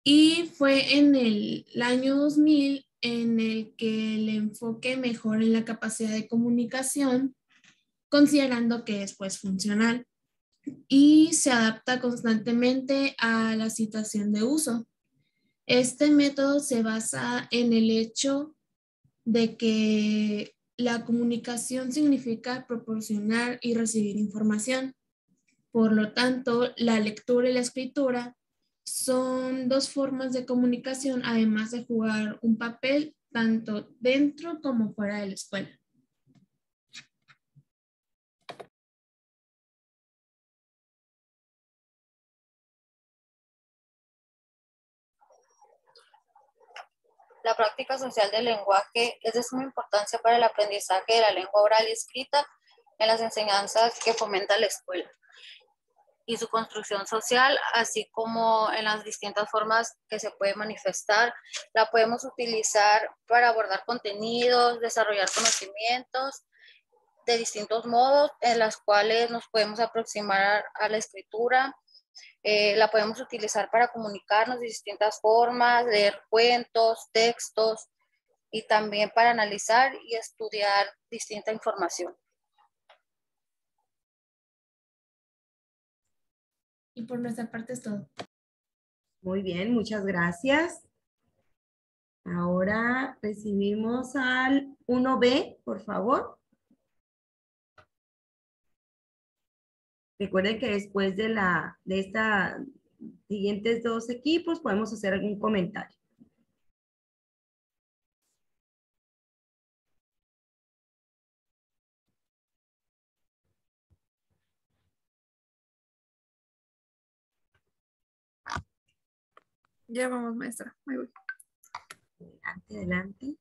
Y fue en el año 2000 en el que el enfoque mejora en la capacidad de comunicación, considerando que es pues funcional y se adapta constantemente a la situación de uso. Este método se basa en el hecho de que la comunicación significa proporcionar y recibir información. Por lo tanto, la lectura y la escritura son dos formas de comunicación, además de jugar un papel tanto dentro como fuera de la escuela. La práctica social del lenguaje es de suma importancia para el aprendizaje de la lengua oral y escrita en las enseñanzas que fomenta la escuela y su construcción social, así como en las distintas formas que se puede manifestar. La podemos utilizar para abordar contenidos, desarrollar conocimientos de distintos modos en las cuales nos podemos aproximar a la escritura. Eh, la podemos utilizar para comunicarnos de distintas formas, leer cuentos, textos y también para analizar y estudiar distinta información. Y por nuestra parte es todo. Muy bien, muchas gracias. Ahora recibimos al 1B, por favor. Recuerden que después de, la, de esta siguientes dos equipos podemos hacer algún comentario. Ya vamos, maestra. Muy bien. Adelante, adelante.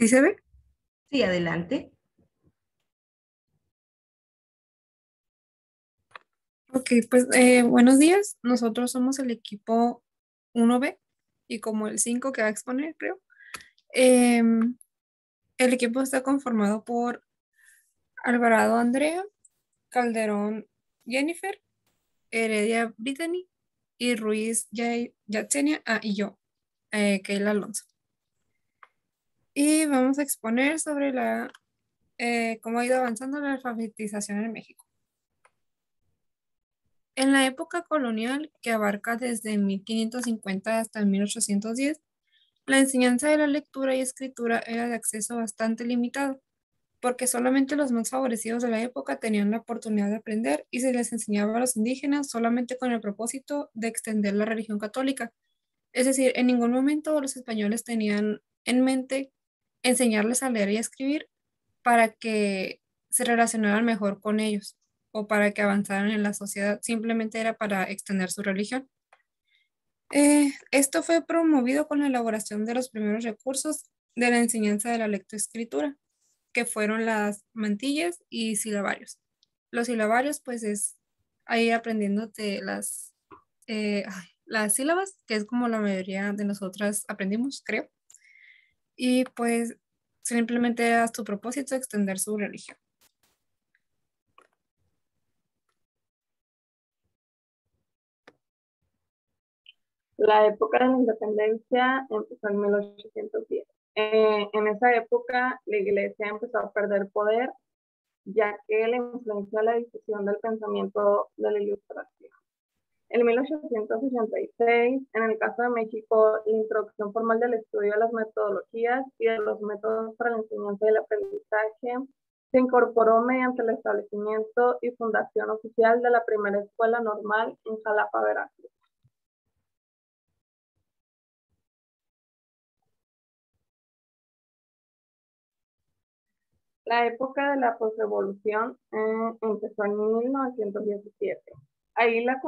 ¿Sí se ve? Sí, adelante. Ok, pues eh, buenos días. Nosotros somos el equipo 1B y como el 5 que va a exponer, creo. Em, el equipo está conformado por Alvarado Andrea, Calderón Jennifer, Heredia Brittany y Ruiz Yatsenia ah, y yo, eh, Keila Alonso. Y vamos a exponer sobre la, eh, cómo ha ido avanzando la alfabetización en México. En la época colonial, que abarca desde 1550 hasta 1810, la enseñanza de la lectura y escritura era de acceso bastante limitado, porque solamente los más favorecidos de la época tenían la oportunidad de aprender y se les enseñaba a los indígenas solamente con el propósito de extender la religión católica. Es decir, en ningún momento los españoles tenían en mente enseñarles a leer y a escribir para que se relacionaran mejor con ellos o para que avanzaran en la sociedad, simplemente era para extender su religión. Eh, esto fue promovido con la elaboración de los primeros recursos de la enseñanza de la lectoescritura, que fueron las mantillas y silabarios. Los silabarios, pues es ahí aprendiéndote las, eh, las sílabas, que es como la mayoría de nosotras aprendimos, creo. Y pues simplemente era tu propósito extender su religión. La época de la independencia empezó en 1810. Eh, en esa época la iglesia empezó a perder poder, ya que la influencia la difusión del pensamiento de la ilustración. En 1886, en el caso de México, la introducción formal del estudio de las metodologías y de los métodos para la enseñanza y el aprendizaje se incorporó mediante el establecimiento y fundación oficial de la primera escuela normal en Jalapa, Veracruz. La época de la posrevolución eh, empezó en 1917. Ahí la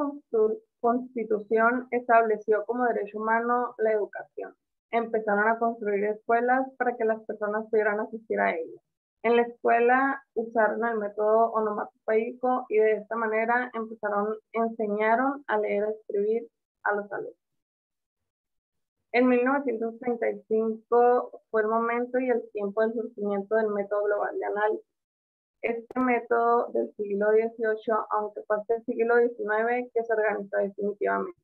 constitución estableció como derecho humano la educación. Empezaron a construir escuelas para que las personas pudieran asistir a ellas. En la escuela usaron el método onomatopeico y de esta manera empezaron, enseñaron a leer y escribir a los alumnos. En 1935 fue el momento y el tiempo del surgimiento del método global de análisis. Este método del siglo XVIII, aunque hasta el siglo XIX que se organizó definitivamente.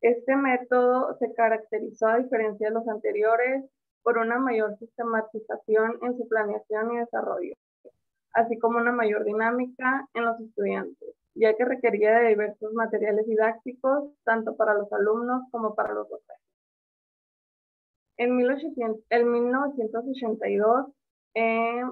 Este método se caracterizó, a diferencia de los anteriores, por una mayor sistematización en su planeación y desarrollo, así como una mayor dinámica en los estudiantes, ya que requería de diversos materiales didácticos, tanto para los alumnos como para los docentes. En, 1982 eh,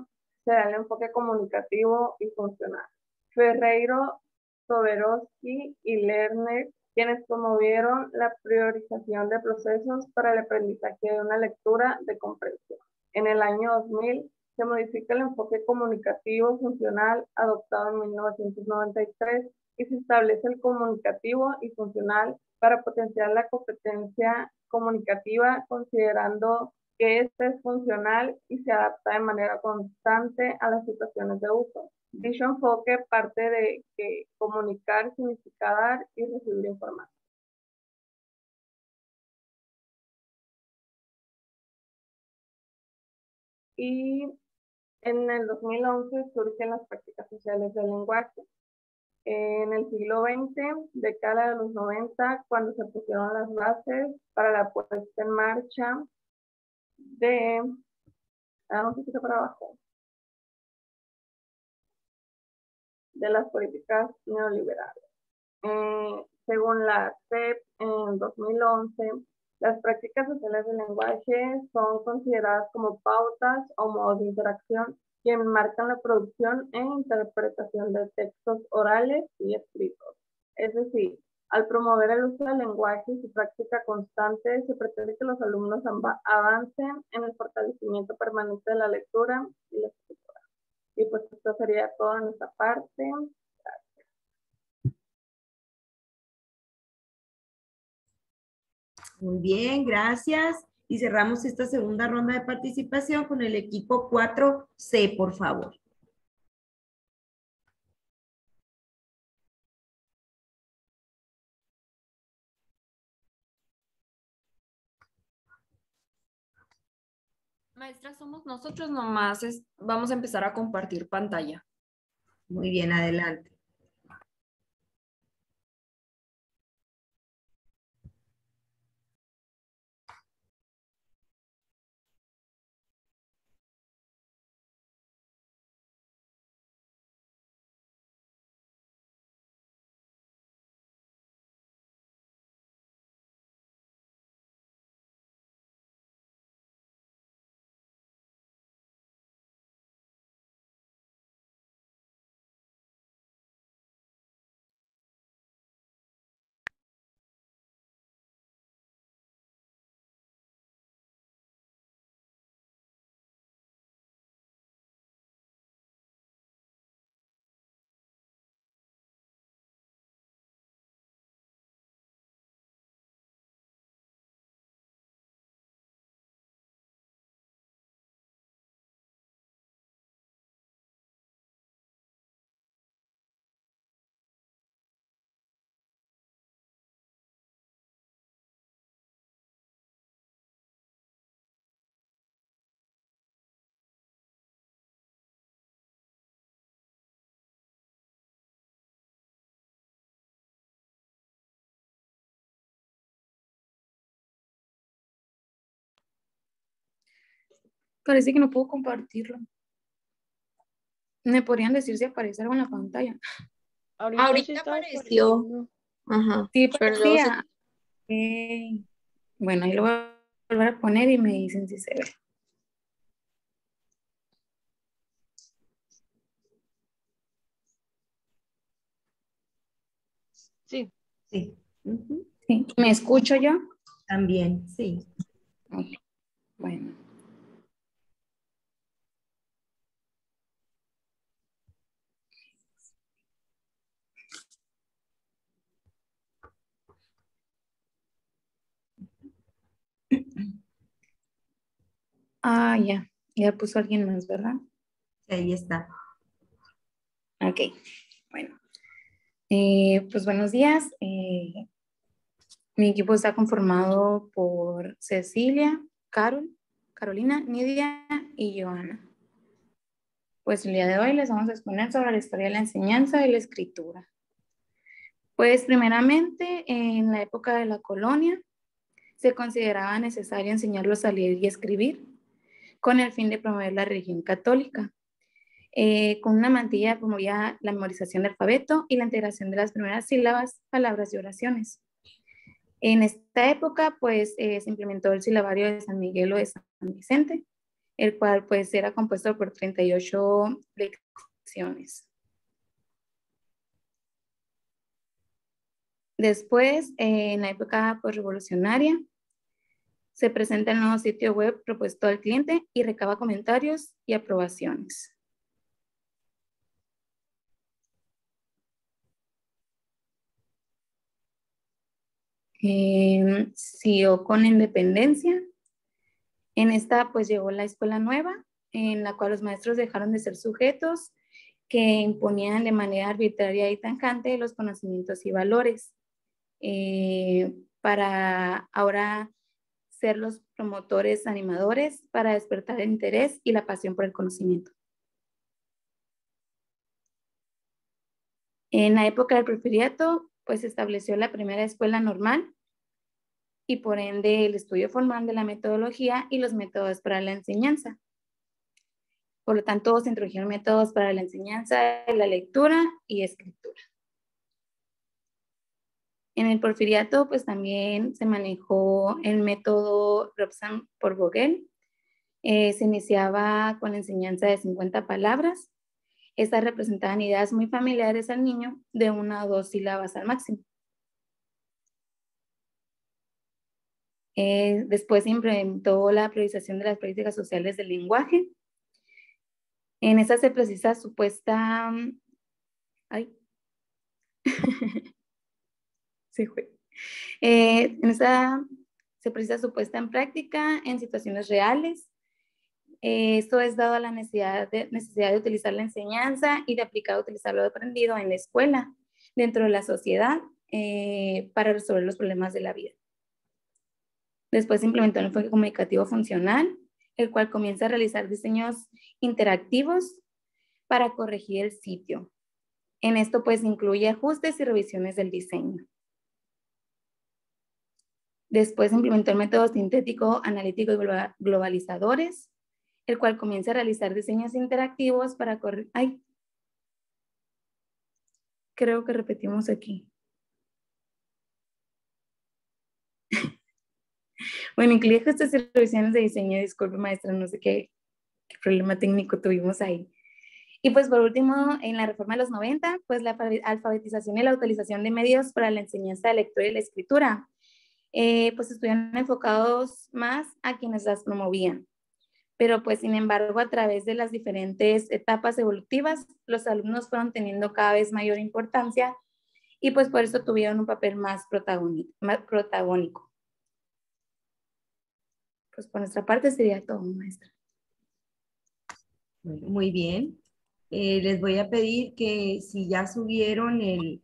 se da el enfoque comunicativo y funcional. Ferreiro, Soberowski y Lerner, quienes promovieron la priorización de procesos para el aprendizaje de una lectura de comprensión. En el año 2000 se modifica el enfoque comunicativo funcional adoptado en 1993 y se establece el comunicativo y funcional para potenciar la competencia comunicativa, considerando que este es funcional y se adapta de manera constante a las situaciones de uso. Dicho enfoque parte de que comunicar significa dar y recibir información. Y en el 2011 surgen las prácticas sociales del lenguaje en el siglo XX, década de los 90, cuando se pusieron las bases para la puesta en marcha de, ah, poquito para abajo, de las políticas neoliberales. Eh, según la CEP, en 2011, las prácticas sociales del lenguaje son consideradas como pautas o modos de interacción que marcan la producción e interpretación de textos orales y escritos. Es decir, al promover el uso del lenguaje y su práctica constante, se pretende que los alumnos avancen en el fortalecimiento permanente de la lectura y la escritura. Y pues esto sería todo en esta parte. Gracias. Muy bien, gracias y cerramos esta segunda ronda de participación con el equipo 4C, por favor. Maestra, somos nosotros nomás. vamos a empezar a compartir pantalla. Muy bien, adelante. Parece que no puedo compartirlo. ¿Me podrían decir si aparece algo en la pantalla? Ahorita, apareció. Ajá. Sí, pero Bueno, ahí lo voy a volver a poner y me dicen si se ve. Sí. Sí. sí. ¿Me escucho yo? También, sí. Bueno. Ah, ya, ya puso alguien más, ¿verdad? Ahí está. Ok, bueno. Eh, pues buenos días. Eh, mi equipo está conformado por Cecilia, Carol, Carolina, Nidia y Joana. Pues el día de hoy les vamos a exponer sobre la historia de la enseñanza y la escritura. Pues primeramente, en la época de la colonia, se consideraba necesario enseñarlos a leer y escribir con el fin de promover la religión católica. Eh, con una mantilla promovía la memorización del alfabeto y la integración de las primeras sílabas, palabras y oraciones. En esta época, pues, eh, se implementó el silabario de San Miguel o de San Vicente, el cual, pues, era compuesto por 38 lecciones. Después, eh, en la época pues, revolucionaria, se presenta el nuevo sitio web propuesto al cliente y recaba comentarios y aprobaciones. Eh, siguió con independencia. En esta pues llegó la escuela nueva, en la cual los maestros dejaron de ser sujetos que imponían de manera arbitraria y tangente los conocimientos y valores. Eh, para ahora ser los promotores animadores para despertar el interés y la pasión por el conocimiento. En la época del porfiriato, pues se estableció la primera escuela normal y por ende el estudio formal de la metodología y los métodos para la enseñanza. Por lo tanto, se introdujeron métodos para la enseñanza, la lectura y escritura. En el porfiriato, pues también se manejó el método Robson por Vogel. Eh, se iniciaba con la enseñanza de 50 palabras. Estas representaban ideas muy familiares al niño de una o dos sílabas al máximo. Eh, después se implementó la priorización de las políticas sociales del lenguaje. En esa se precisa supuesta... Ay. (laughs) Eh, en esta se precisa su puesta en práctica en situaciones reales. Eh, esto es dado a la necesidad de, necesidad de utilizar la enseñanza y de aplicar, utilizar lo aprendido en la escuela, dentro de la sociedad, eh, para resolver los problemas de la vida. Después se implementó el enfoque comunicativo funcional, el cual comienza a realizar diseños interactivos para corregir el sitio. En esto pues incluye ajustes y revisiones del diseño. Después implementó el método sintético analítico y globalizadores, el cual comienza a realizar diseños interactivos para corregir... Ay, creo que repetimos aquí. (laughs) bueno, incluye y revisiones de diseño. Disculpe, maestra, no sé qué, qué problema técnico tuvimos ahí. Y pues por último, en la reforma de los 90, pues la alfabetización y la utilización de medios para la enseñanza de lectura y la escritura, eh, pues estuvieron enfocados más a quienes las promovían. Pero pues sin embargo, a través de las diferentes etapas evolutivas, los alumnos fueron teniendo cada vez mayor importancia y pues por eso tuvieron un papel más protagónico. Pues por nuestra parte sería todo, maestra. Muy bien. Eh, les voy a pedir que si ya subieron el,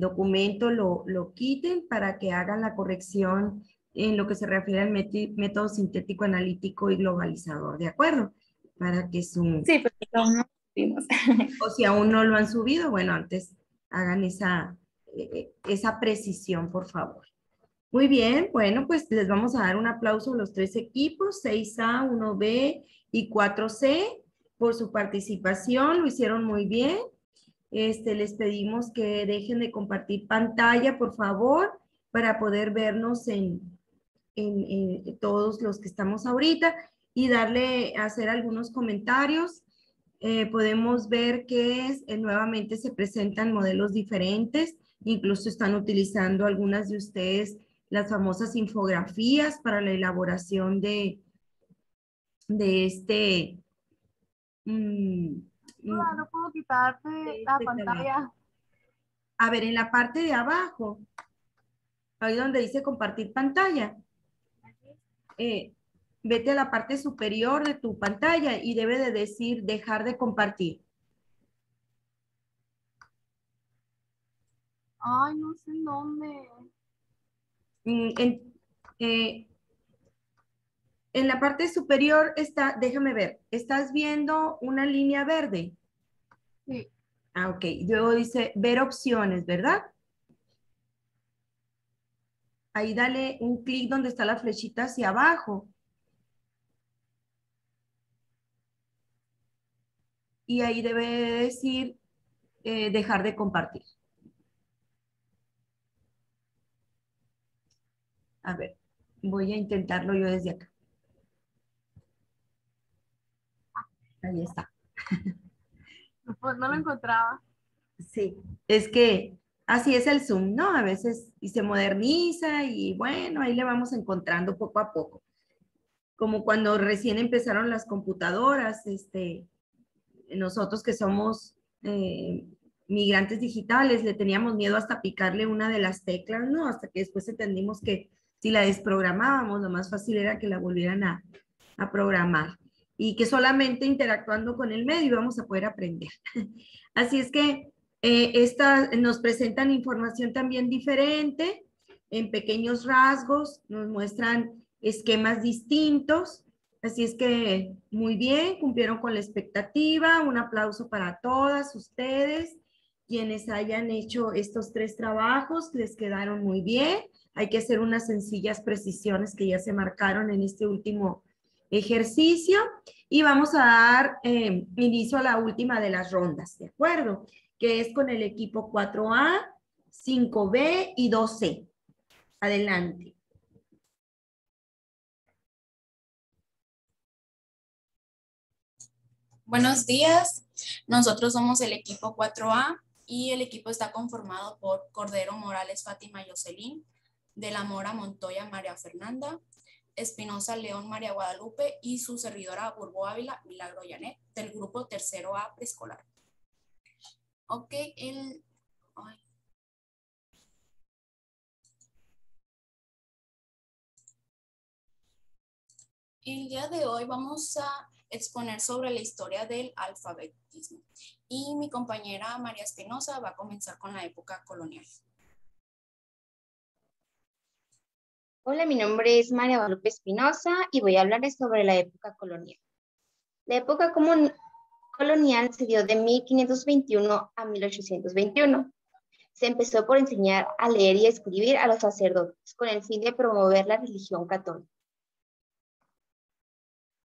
documento, lo, lo, quiten para que hagan la corrección en lo que se refiere al método sintético analítico y globalizador, ¿de acuerdo? Para que su... Sí, pero aún no subimos. o si aún no lo han subido, bueno, antes hagan esa, eh, esa precisión, por favor. Muy bien, bueno, pues les vamos a dar un aplauso a los tres equipos, 6A, 1B y 4C por su participación, lo hicieron muy bien. Este, les pedimos que dejen de compartir pantalla, por favor, para poder vernos en, en, todos los que estamos ahorita y darle, hacer algunos comentarios. Eh, podemos ver que eh, nuevamente se presentan modelos diferentes, incluso están utilizando algunas de ustedes las famosas infografías para la elaboración de, de este, Mm, no, mm. no puedo quitarte la pantalla. A ver, en la parte de abajo, ahí donde dice compartir pantalla, eh, vete a la parte superior de tu pantalla y debe de decir dejar de compartir. Ay, no sé dónde. Mm, en, eh, en la parte superior está, déjame ver, ¿estás viendo una línea verde? Sí. Ah, ok. Luego dice ver opciones, ¿verdad? Ahí dale un clic donde está la flechita hacia abajo. Y ahí debe decir eh, dejar de compartir. A ver, voy a intentarlo yo desde acá. Ahí está. Pues no lo encontraba. Sí, es que así es el Zoom, ¿no? A veces y se moderniza y bueno, ahí le vamos encontrando poco a poco. Como cuando recién empezaron las computadoras, este, nosotros que somos eh, migrantes digitales, le teníamos miedo hasta picarle una de las teclas, ¿no? Hasta que después entendimos que si la desprogramábamos, lo más fácil era que la volvieran a, a programar y que solamente interactuando con el medio vamos a poder aprender. (laughs) Así es que eh, nos presentan información también diferente, en pequeños rasgos, nos muestran esquemas distintos. Así es que muy bien, cumplieron con la expectativa. Un aplauso para todas ustedes, quienes hayan hecho estos tres trabajos, les quedaron muy bien. Hay que hacer unas sencillas precisiones que ya se marcaron en este último ejercicio y vamos a dar eh, inicio a la última de las rondas, ¿de acuerdo? Que es con el equipo 4A, 5B y 2C. Adelante. Buenos días, nosotros somos el equipo 4A y el equipo está conformado por Cordero Morales Fátima Jocelyn, de la Mora Montoya María Fernanda, Espinosa León María Guadalupe y su servidora Burbo Ávila Milagro Yanet del grupo tercero A preescolar. Ok, el... El día de hoy vamos a exponer sobre la historia del alfabetismo y mi compañera María Espinosa va a comenzar con la época colonial. Hola, mi nombre es María Guadalupe Espinosa y voy a hablarles sobre la época colonial. La época colonial se dio de 1521 a 1821. Se empezó por enseñar a leer y escribir a los sacerdotes con el fin de promover la religión católica.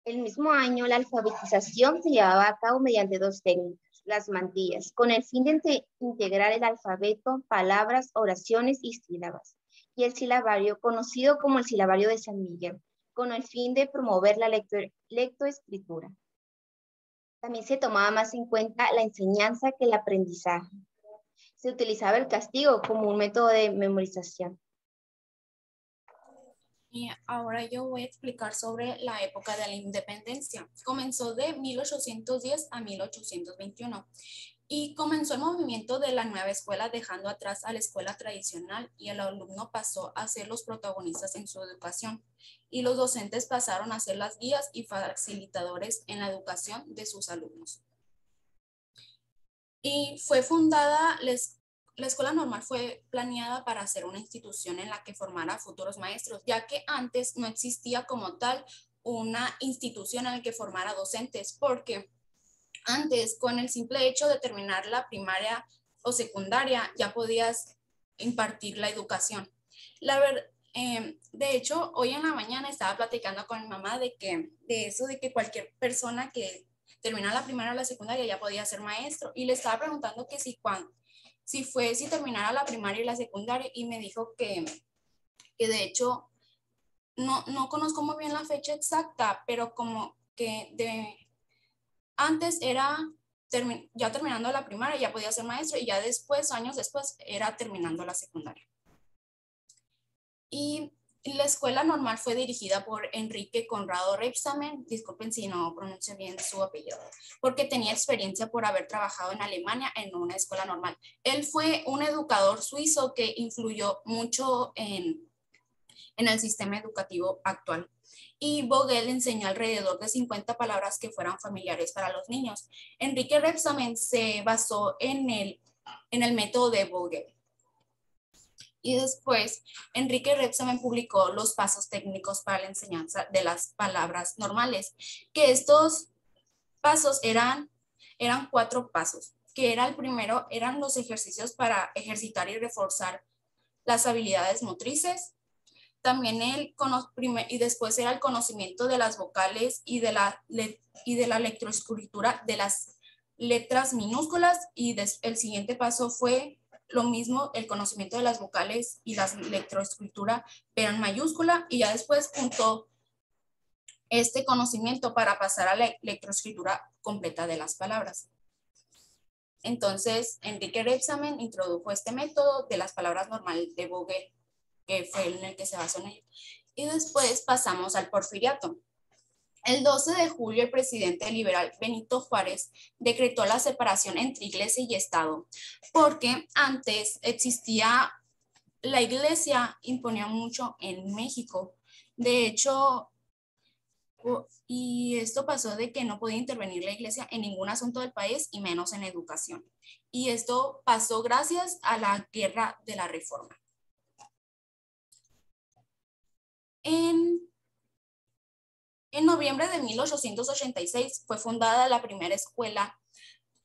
El mismo año, la alfabetización se llevaba a cabo mediante dos técnicas, las mantillas, con el fin de integrar el alfabeto, palabras, oraciones y sílabas y el silabario, conocido como el silabario de San Miguel, con el fin de promover la lectoescritura. También se tomaba más en cuenta la enseñanza que el aprendizaje. Se utilizaba el castigo como un método de memorización. Y ahora yo voy a explicar sobre la época de la independencia. Comenzó de 1810 a 1821 y comenzó el movimiento de la nueva escuela dejando atrás a la escuela tradicional y el alumno pasó a ser los protagonistas en su educación y los docentes pasaron a ser las guías y facilitadores en la educación de sus alumnos. Y fue fundada, la escuela normal fue planeada para ser una institución en la que formara futuros maestros, ya que antes no existía como tal una institución en la que formara docentes, porque antes, con el simple hecho de terminar la primaria o secundaria, ya podías impartir la educación. La ver, em, de hecho, hoy en la mañana estaba platicando con mi mamá de que de eso de que cualquier persona que termina la primaria o la secundaria ya podía ser maestro y le estaba preguntando que si cuando si fue si terminara la primaria y la secundaria y me dijo que que de hecho no, no conozco muy bien la fecha exacta, pero como que de antes era ya terminando la primaria, ya podía ser maestro y ya después, años después, era terminando la secundaria. Y la escuela normal fue dirigida por Enrique Conrado Repsamen, disculpen si no pronuncio bien su apellido, porque tenía experiencia por haber trabajado en Alemania en una escuela normal. Él fue un educador suizo que influyó mucho en, en el sistema educativo actual y Vogel enseñó alrededor de 50 palabras que fueran familiares para los niños. Enrique Repsamen se basó en el, en el método de Vogel. Y después, Enrique Repsamen publicó los pasos técnicos para la enseñanza de las palabras normales, que estos pasos eran, eran cuatro pasos, que era el primero, eran los ejercicios para ejercitar y reforzar las habilidades motrices, también el y después era el conocimiento de las vocales y de la, y de la lectoescritura de las letras minúsculas y el siguiente paso fue lo mismo, el conocimiento de las vocales y la lectoescritura, pero en mayúscula, y ya después juntó este conocimiento para pasar a la lectoescritura completa de las palabras. Entonces, Enrique Rebsamen introdujo este método de las palabras normales de Vogel que fue en el que se basó en ello. Y después pasamos al porfiriato. El 12 de julio, el presidente liberal Benito Juárez decretó la separación entre iglesia y Estado, porque antes existía, la iglesia imponía mucho en México. De hecho, y esto pasó de que no podía intervenir la iglesia en ningún asunto del país y menos en educación. Y esto pasó gracias a la guerra de la reforma. En, noviembre de 1886 fue fundada la primera escuela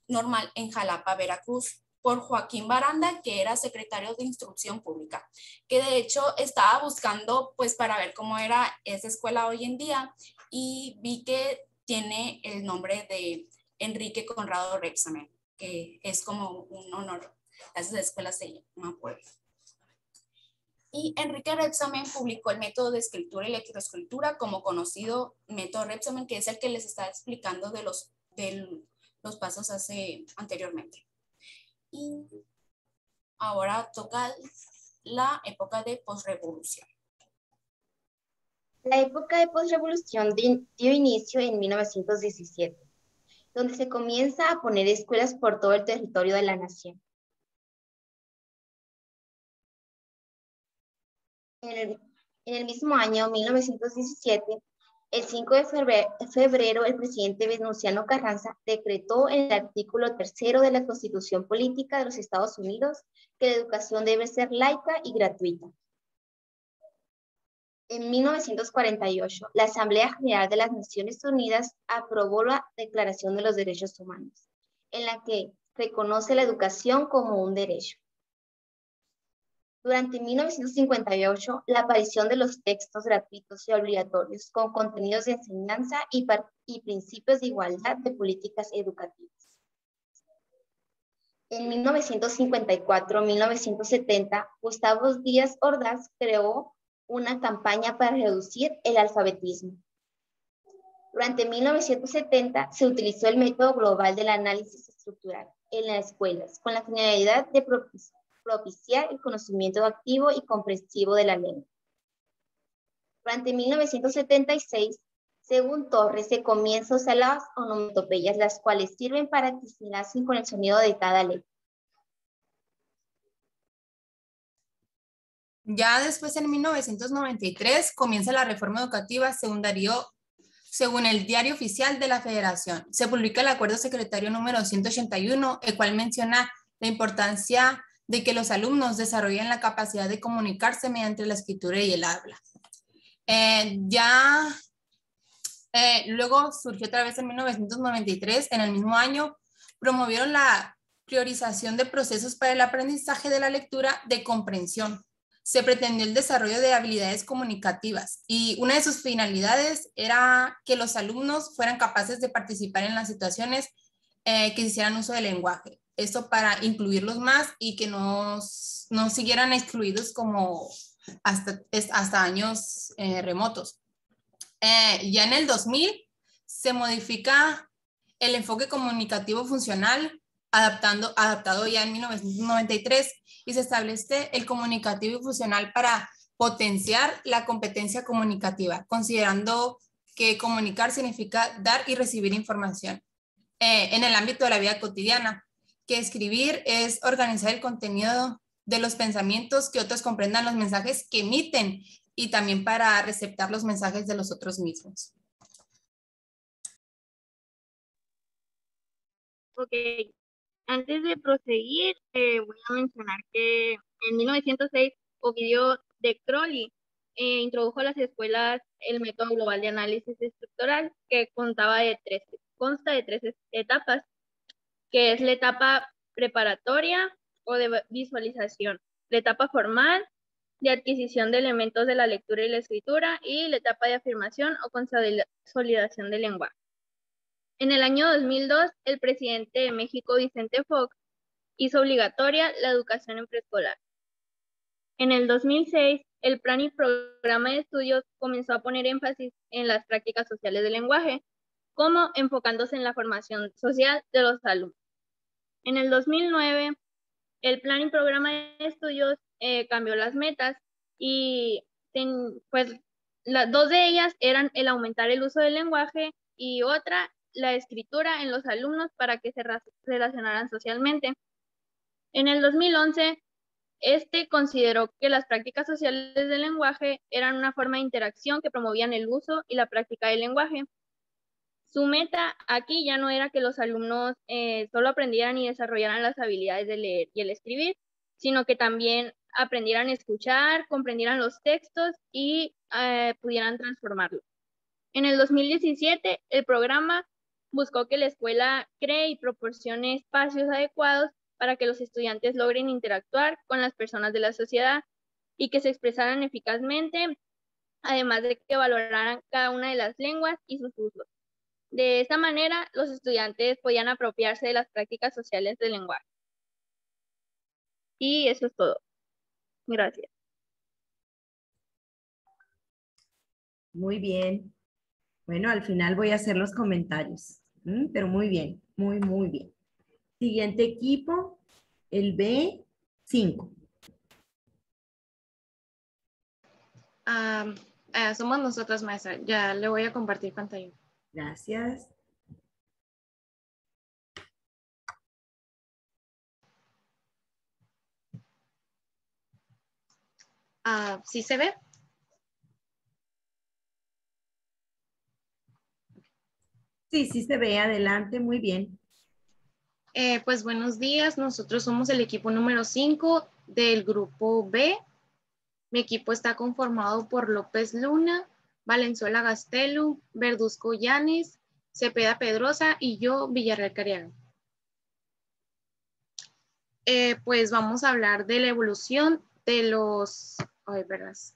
normal en Jalapa, Veracruz, por Joaquín Baranda, que era secretario de Instrucción Pública, que de hecho estaba buscando pues para ver cómo era esa escuela hoy en día y vi que tiene el nombre de Enrique Conrado Rexamen, que es como un honor. Esa escuela se llama pues. Y Enrique Repsamen publicó el método de escritura y lectoescritura como conocido método Repsamen, que es el que les está explicando de los, de los pasos hace anteriormente. Y ahora toca la época de posrevolución. La época de posrevolución dio inicio en 1917, donde se comienza a poner escuelas por todo el territorio de la nación. En el, mismo año, 1917, el 5 de febrero, el presidente Venustiano Carranza decretó en el artículo tercero de la Constitución Política de los Estados Unidos que la educación debe ser laica y gratuita. En 1948, la Asamblea General de las Naciones Unidas aprobó la Declaración de los Derechos Humanos, en la que reconoce la educación como un derecho. Durante 1958, la aparición de los textos gratuitos y obligatorios con contenidos de enseñanza y, principios de igualdad de políticas educativas. En 1954-1970, Gustavo Díaz Ordaz creó una campaña para reducir el alfabetismo. Durante 1970 se utilizó el método global del análisis estructural en las escuelas con la finalidad de propiciar el conocimiento activo y comprensivo de la lengua. Durante 1976, según Torres, se comienza a usar las onomatopeyas, las cuales sirven para que se con el sonido de cada letra. Ya después, en 1993, comienza la reforma educativa según según el diario oficial de la Federación. Se publica el acuerdo secretario número 181, el cual menciona la importancia de que los alumnos desarrollen la capacidad de comunicarse mediante la escritura y el habla. Eh, ya eh, luego surgió otra vez en 1993, en el mismo año, promovieron la priorización de procesos para el aprendizaje de la lectura de comprensión se pretendió el desarrollo de habilidades comunicativas y una de sus finalidades era que los alumnos fueran capaces de participar en las situaciones eh, que hicieran uso del lenguaje. Esto para incluirlos más y que no, no siguieran excluidos como hasta, hasta años eh, remotos. Eh, ya en el 2000 se modifica el enfoque comunicativo funcional adaptando, adaptado ya en 1993 y se establece el comunicativo funcional para potenciar la competencia comunicativa, considerando que comunicar significa dar y recibir información eh, en el ámbito de la vida cotidiana, que escribir es organizar el contenido de los pensamientos, que otros comprendan los mensajes que emiten y también para receptar los mensajes de los otros mismos. Ok, antes de proseguir, eh, voy a mencionar que en 1906 Ovidio de Crowley eh, introdujo a las escuelas el método global de análisis estructural que contaba de tres, consta de tres etapas, que es la etapa preparatoria o de visualización, la etapa formal de adquisición de elementos de la lectura y la escritura y la etapa de afirmación o consolidación del lenguaje. En el año 2002, el presidente de México, Vicente Fox, hizo obligatoria la educación preescolar. En el 2006, el plan y programa de estudios comenzó a poner énfasis en las prácticas sociales del lenguaje, como enfocándose en la formación social de los alumnos. En el 2009, el plan y programa de estudios eh, cambió las metas y pues las dos de ellas eran el aumentar el uso del lenguaje y otra la escritura en los alumnos para que se relacionaran socialmente. En el 2011, este consideró que las prácticas sociales del lenguaje eran una forma de interacción que promovían el uso y la práctica del lenguaje. Su meta aquí ya no era que los alumnos eh, solo aprendieran y desarrollaran las habilidades de leer y el escribir, sino que también aprendieran a escuchar, comprendieran los textos y eh, pudieran transformarlos. En el 2017, el programa buscó que la escuela cree y proporcione espacios adecuados para que los estudiantes logren interactuar con las personas de la sociedad y que se expresaran eficazmente, además de que valoraran cada una de las lenguas y sus usos. De esta manera, los estudiantes podían apropiarse de las prácticas sociales del lenguaje. Y eso es todo. Gracias. Muy bien. Bueno, al final voy a hacer los comentarios. Mm, pero muy bien, muy, muy bien. Siguiente equipo, el B5. Eh, somos nosotras, maestra. Ya le voy a compartir pantalla. Gracias. Ah, ¿Sí se ve? Sí, sí se ve. Adelante, muy bien. Eh, pues buenos días. Nosotros somos el equipo número 5 del grupo B. Mi equipo está conformado por López Luna, Valenzuela Gastelu, Verduzco Yanis, Cepeda Pedrosa y yo, Villarreal Cariaga. Eh, pues vamos a hablar de la evolución de los, ay, verás,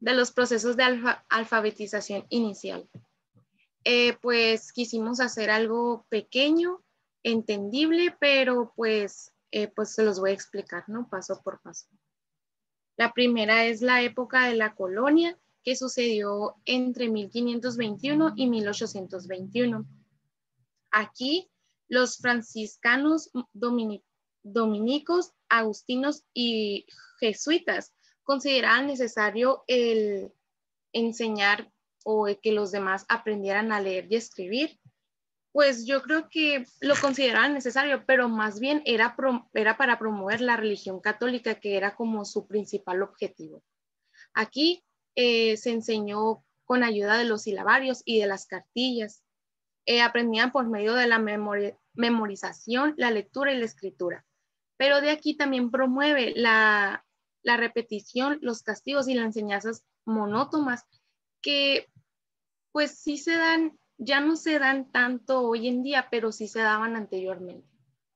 de los procesos de alfabetización inicial. Eh, pues quisimos hacer algo pequeño, entendible, pero pues, eh, pues se los voy a explicar, ¿no? Paso por paso. La primera es la época de la colonia, que sucedió entre 1521 y 1821. Aquí, los franciscanos dominicos, agustinos y jesuitas consideraban necesario el enseñar o que los demás aprendieran a leer y escribir, pues yo creo que lo consideraban necesario, pero más bien era, para promover la religión católica, que era como su principal objetivo. Aquí eh, se enseñó con ayuda de los silabarios y de las cartillas. Eh, aprendían por medio de la memorización, la lectura y la escritura. Pero de aquí también promueve la, la repetición, los castigos y las enseñanzas monótonas que pues sí se dan, ya no se dan tanto hoy en día, pero sí se daban anteriormente.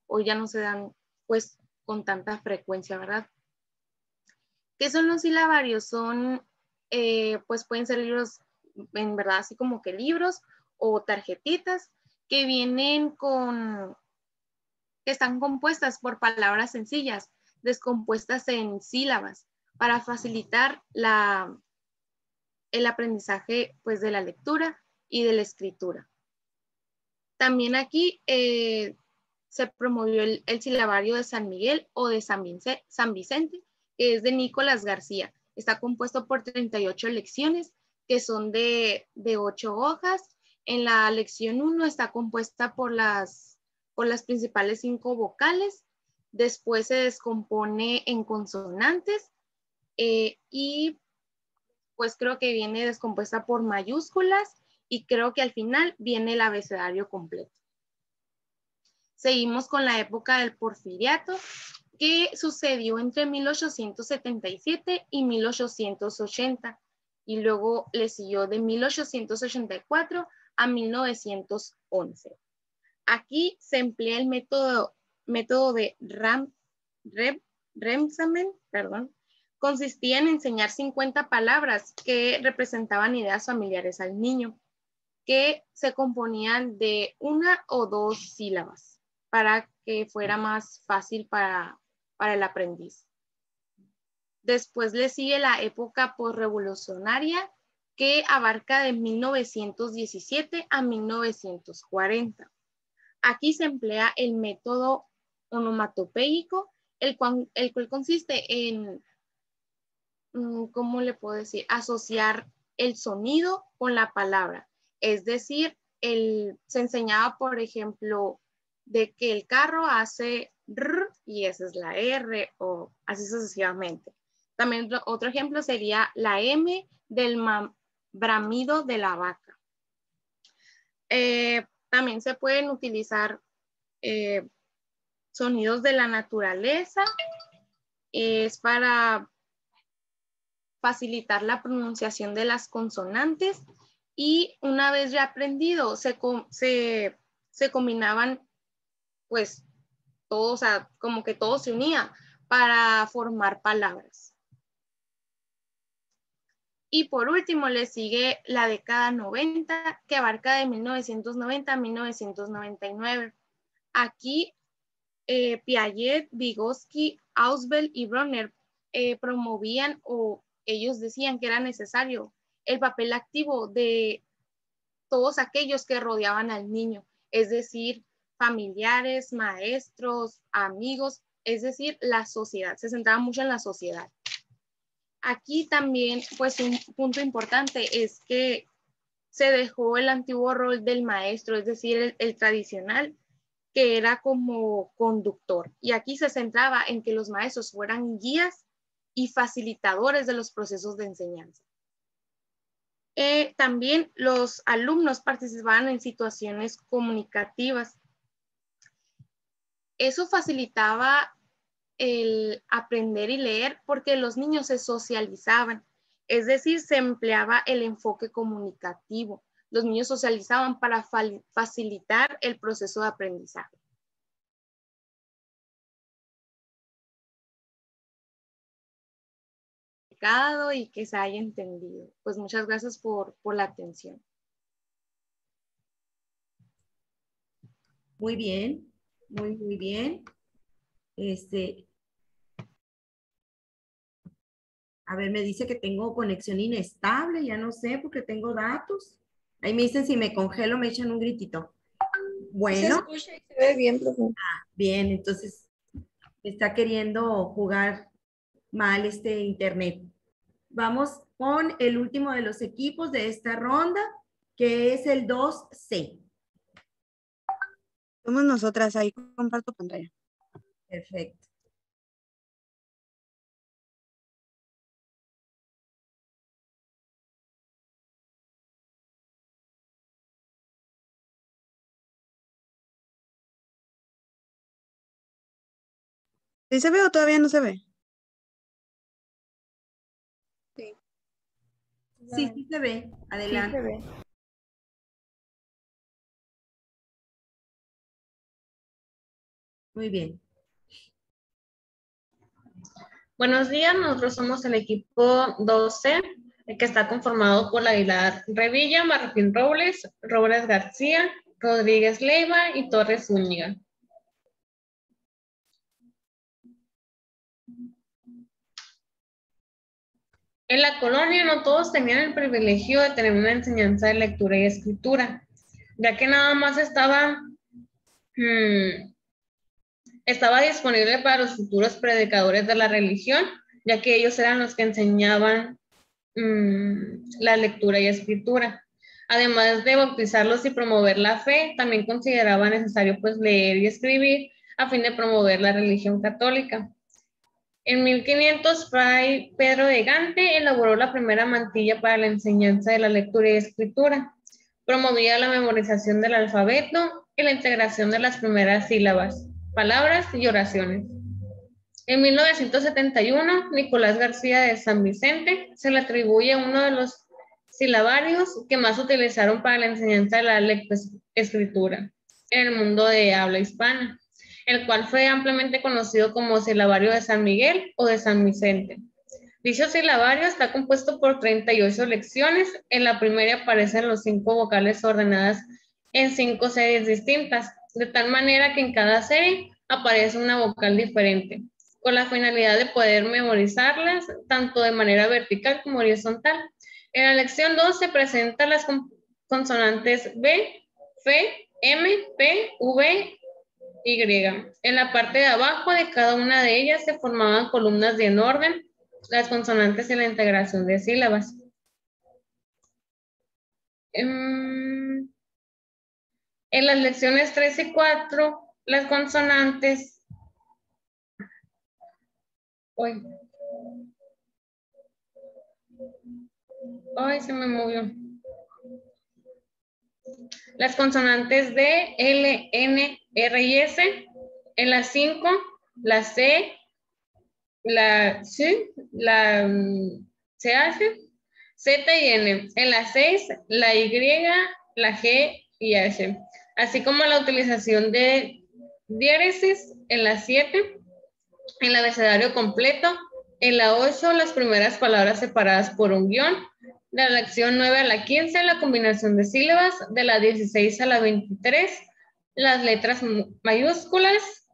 Hoy ya no se dan pues con tanta frecuencia, ¿verdad? ¿Qué son los silabarios? Son, eh, pues pueden ser libros, en verdad, así como que libros o tarjetitas que vienen con, que están compuestas por palabras sencillas, descompuestas en sílabas, para facilitar la, el aprendizaje pues de la lectura y de la escritura. También aquí eh, se promovió el, silabario de San Miguel o de San, Vicente, que es de Nicolás García. Está compuesto por 38 lecciones que son de, de 8 hojas. En la lección 1 está compuesta por las, por las principales cinco vocales. Después se descompone en consonantes eh, y pues creo que viene descompuesta por mayúsculas y creo que al final viene el abecedario completo. Seguimos con la época del porfiriato, que sucedió entre 1877 y 1880, y luego le siguió de 1884 a 1911. Aquí se emplea el método, método de Ram, Remsamen, perdón, consistía en enseñar 50 palabras que representaban ideas familiares al niño, que se componían de una o dos sílabas para que fuera más fácil para, para el aprendiz. Después le sigue la época postrevolucionaria que abarca de 1917 a 1940. Aquí se emplea el método onomatopéyico, el cual, el cual consiste en Mm, ¿cómo le puedo decir? Asociar el sonido con la palabra. Es decir, el, se enseñaba, por ejemplo, de que el carro hace R y esa es la R o así sucesivamente. También otro ejemplo sería la M del bramido de la vaca. Eh, también se pueden utilizar eh, sonidos de la naturaleza. Es para facilitar la pronunciación de las consonantes y una vez ya aprendido se, se, combinaban pues todo, o sea, como que todo se unía para formar palabras. Y por último le sigue la década 90 que abarca de 1990 a 1999. Aquí eh, Piaget, Vygotsky, Ausbel y Bronner eh, promovían o ellos decían que era necesario el papel activo de todos aquellos que rodeaban al niño, es decir, familiares, maestros, amigos, es decir, la sociedad, se centraba mucho en la sociedad. Aquí también, pues un punto importante es que se dejó el antiguo rol del maestro, es decir, el, tradicional, que era como conductor. Y aquí se centraba en que los maestros fueran guías y facilitadores de los procesos de enseñanza. Eh, también los alumnos participaban en situaciones comunicativas. Eso facilitaba el aprender y leer porque los niños se socializaban, es decir, se empleaba el enfoque comunicativo. Los niños socializaban para facilitar el proceso de aprendizaje. Y que se haya entendido. Pues muchas gracias por, por la atención. Muy bien, muy, muy bien. Este, a ver, me dice que tengo conexión inestable, ya no sé porque tengo datos. Ahí me dicen si me congelo, me echan un gritito. Bueno. Se escucha y se ve bien, Ah, bien, entonces está queriendo jugar mal este internet. Vamos con el último de los equipos de esta ronda, que es el 2C. Somos nosotras, ahí comparto pantalla. Perfecto. ¿Sí se ve o todavía no se ve? Sí, sí se ve. Adelante. se ve. Muy bien. Buenos días, nosotros somos el equipo 12, que está conformado por la Aguilar Revilla, Martín Robles, Robles García, Rodríguez Leiva y Torres Zúñiga. En la colonia no todos tenían el privilegio de tener una enseñanza de lectura y escritura, ya que nada más estaba, mm, estaba disponible para los futuros predicadores de la religión, ya que ellos eran los que enseñaban mm, la lectura y escritura. Además de bautizarlos y promover la fe, también consideraba necesario pues leer y escribir a fin de promover la religión católica. En 1500, Fray Pedro de Gante elaboró la primera mantilla para la enseñanza de la lectura y escritura. Promovía la memorización del alfabeto y la integración de las primeras sílabas, palabras y oraciones. En 1971, Nicolás García de San Vicente se le atribuye uno de los silabarios que más utilizaron para la enseñanza de la lectoescritura en el mundo de habla hispana el cual fue ampliamente conocido como silabario de San Miguel o de San Vicente. Dicho silabario está compuesto por 38 lecciones. En la primera aparecen los cinco vocales ordenadas en cinco series distintas, de tal manera que en cada serie aparece una vocal diferente, con la finalidad de poder memorizarlas tanto de manera vertical como horizontal. En la lección 2 se presentan las consonantes B, F, M, P, V y. En la parte de abajo de cada una de ellas se formaban columnas de en orden, las consonantes y la integración de sílabas. Em, en, las lecciones 3 y 4, las consonantes... Uy. Ay, se me movió. Las consonantes D, L, N, R y S. En la 5, la C, la C, la CH, Z y N. En la 6, la Y, la G y H. Así como la utilización de diéresis en la 7, en el abecedario completo. En la 8, las primeras palabras separadas por un guion la lección 9 a la 15, la combinación de sílabas, de la 16 a la 23, las letras mayúsculas,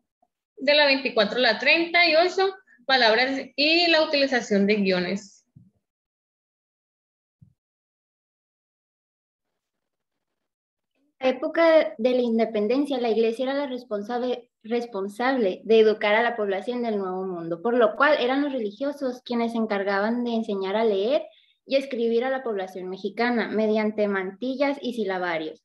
de la 24 a la 38, palabras y la utilización de guiones. La época de la independencia, la iglesia era la responsable, responsable de educar a la población del Nuevo Mundo, por lo cual eran los religiosos quienes se encargaban de enseñar a leer y escribir a la población mexicana mediante mantillas y silabarios.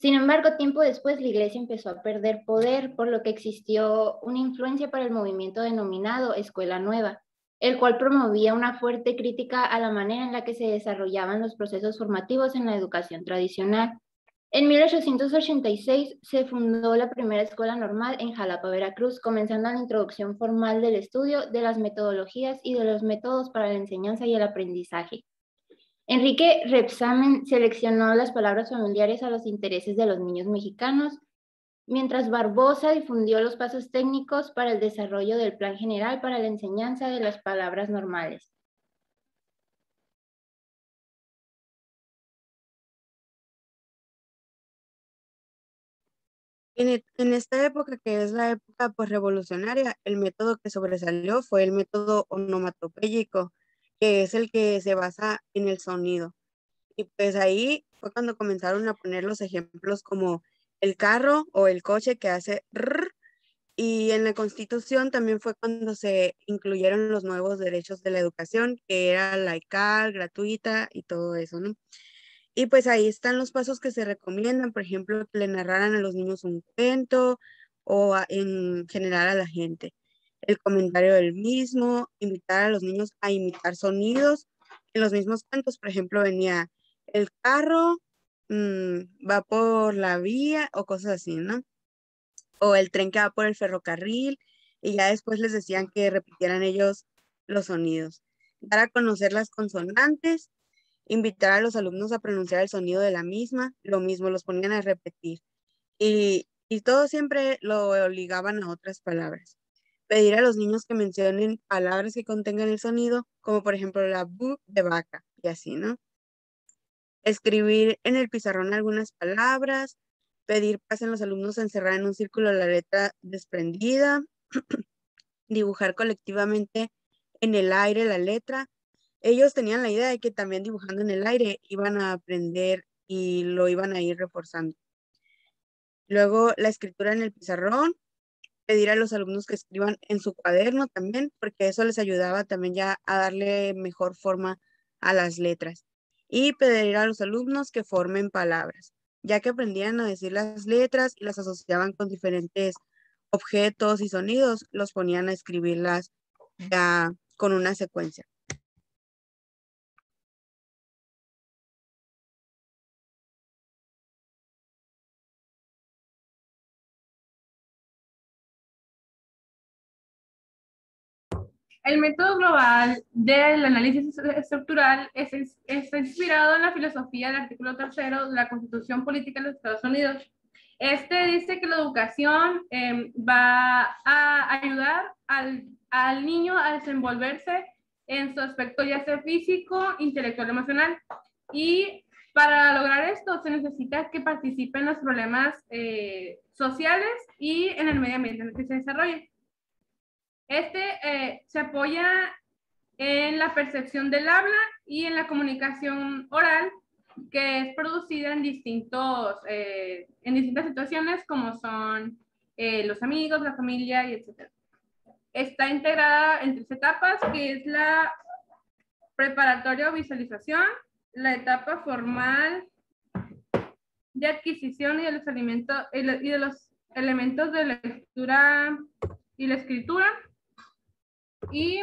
Sin embargo, tiempo después la iglesia empezó a perder poder, por lo que existió una influencia para el movimiento denominado Escuela Nueva, el cual promovía una fuerte crítica a la manera en la que se desarrollaban los procesos formativos en la educación tradicional. En 1886 se fundó la primera escuela normal en Jalapa, Veracruz, comenzando la introducción formal del estudio de las metodologías y de los métodos para la enseñanza y el aprendizaje. Enrique Repsamen seleccionó las palabras familiares a los intereses de los niños mexicanos, mientras Barbosa difundió los pasos técnicos para el desarrollo del Plan General para la enseñanza de las palabras normales. En, e- esta época, que es la época pues, revolucionaria, el método que sobresalió fue el método onomatopéyico, que es el que se basa en el sonido. Y pues ahí fue cuando comenzaron a poner los ejemplos como el carro o el coche que hace rrr, y en la Constitución también fue cuando se incluyeron los nuevos derechos de la educación, que era laical, gratuita y todo eso, ¿no? Y pues ahí están los pasos que se recomiendan, por ejemplo, que le narraran a los niños un cuento o en general a la gente. El comentario del mismo, invitar a los niños a imitar sonidos. En los mismos cuentos, por ejemplo, venía el carro mm, va por la vía o cosas así, ¿no? O el tren que va por el ferrocarril y ya después les decían que repitieran ellos los sonidos. Dar a conocer las consonantes invitar a los alumnos a pronunciar el sonido de la misma, lo mismo, los ponían a repetir. Y, y todo siempre lo ligaban a otras palabras. Pedir a los niños que mencionen palabras que contengan el sonido, como por ejemplo la bu de vaca, y así, ¿no? Escribir en el pizarrón algunas palabras, pedir pasen los alumnos a encerrar en un círculo la letra desprendida, (clears throat) dibujar colectivamente en el aire la letra, ellos tenían la idea de que también dibujando en el aire iban a aprender y lo iban a ir reforzando. Luego la escritura en el pizarrón, pedir a los alumnos que escriban en su cuaderno también, porque eso les ayudaba también ya a darle mejor forma a las letras. Y pedir a los alumnos que formen palabras, ya que aprendían a decir las letras y las asociaban con diferentes objetos y sonidos, los ponían a escribirlas ya con una secuencia. El método global del análisis estructural es, es- está inspirado en la filosofía del artículo tercero de la Constitución Política de los Estados Unidos. Este dice que la educación em, va a ayudar al, al niño a desenvolverse en su aspecto ya sea físico, intelectual, emocional. Y para lograr esto se necesita que participe en los problemas eh, sociales y en el medio ambiente en el que se desarrolle. Este eh, se apoya en la percepción del habla y en la comunicación oral que es producida en, distintos, eh, en distintas situaciones como son eh, los amigos, la familia y etc. Está integrada en tres etapas, que es la preparatoria o visualización, la etapa formal de adquisición y de los, alimentos, y de los elementos de lectura y la escritura, y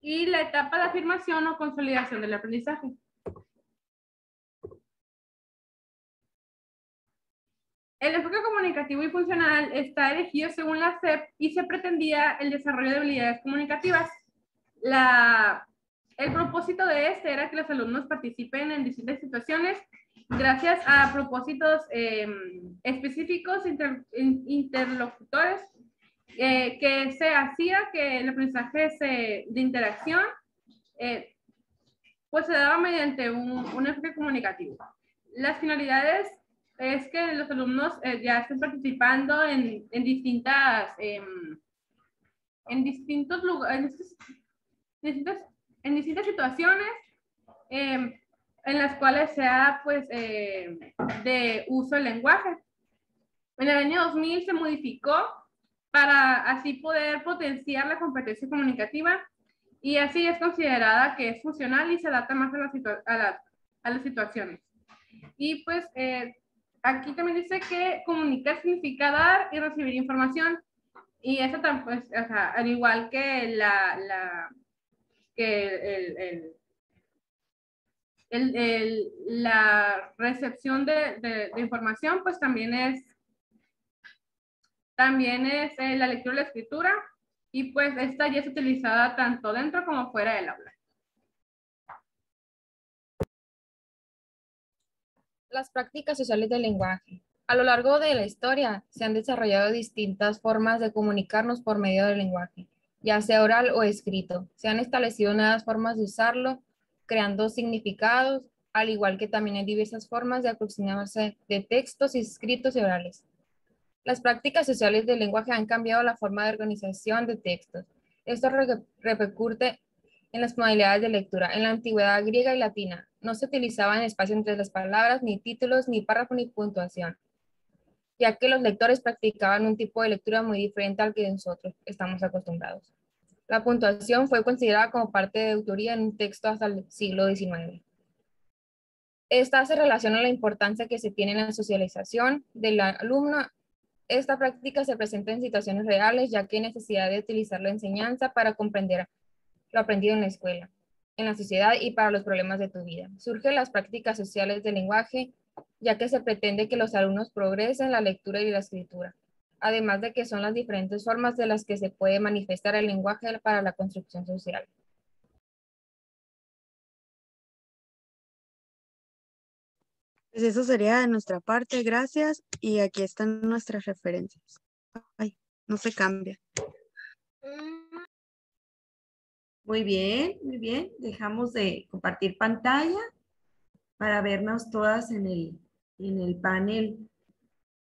y la etapa de afirmación o consolidación del aprendizaje. El enfoque comunicativo y funcional está elegido según la CEP y se pretendía el desarrollo de habilidades comunicativas. La, el propósito de este era que los alumnos participen en distintas situaciones gracias a propósitos eh, específicos inter, interlocutores eh, que se hacía que el aprendizaje de interacción eh, pues se daba mediante un, un, enfoque comunicativo. Las finalidades es que los alumnos eh, ya estén participando en, en distintas em, en distintos lugares en distintas, en distintas situaciones em, en las cuales sea pues eh, de uso del lenguaje. En el año 2000 se modificó para así poder potenciar la competencia comunicativa y así es considerada que es funcional y se adapta más a, la a, la, a las situaciones. Y pues eh, aquí también dice que comunicar significa dar y recibir información y eso pues, o sea, al igual que la, la que la recepción de, información pues también es, también es eh, la lectura y la escritura y pues esta ya es utilizada tanto dentro como fuera del aula. Las prácticas sociales del lenguaje. A lo largo de la historia se han desarrollado distintas formas de comunicarnos por medio del lenguaje, ya sea oral o escrito. Se han establecido nuevas formas de usarlo, creando significados, al igual que también hay diversas formas de aproximarse de textos escritos y orales. Las prácticas sociales del lenguaje han cambiado la forma de organización de textos. Esto repercute en las modalidades de lectura. En la antigüedad griega y latina no se utilizaban espacio entre las palabras, ni títulos, ni párrafo, ni puntuación, ya que los lectores practicaban un tipo de lectura muy diferente al que nosotros estamos acostumbrados. La puntuación fue considerada como parte de autoría en un texto hasta el siglo XIX. Esta hace relación a la importancia que se tiene en la socialización del alumno. Esta práctica se presenta en situaciones reales, ya que hay necesidad de utilizar la enseñanza para comprender lo aprendido en la escuela, en la sociedad y para los problemas de tu vida. Surgen las prácticas sociales del lenguaje, ya que se pretende que los alumnos progresen en la lectura y la escritura, además de que son las diferentes formas de las que se puede manifestar el lenguaje para la construcción social. Pues eso sería de nuestra parte, gracias. Y aquí están nuestras referencias. Ay, no se cambia. Muy bien, muy bien. Dejamos de compartir pantalla para vernos todas en el, en el panel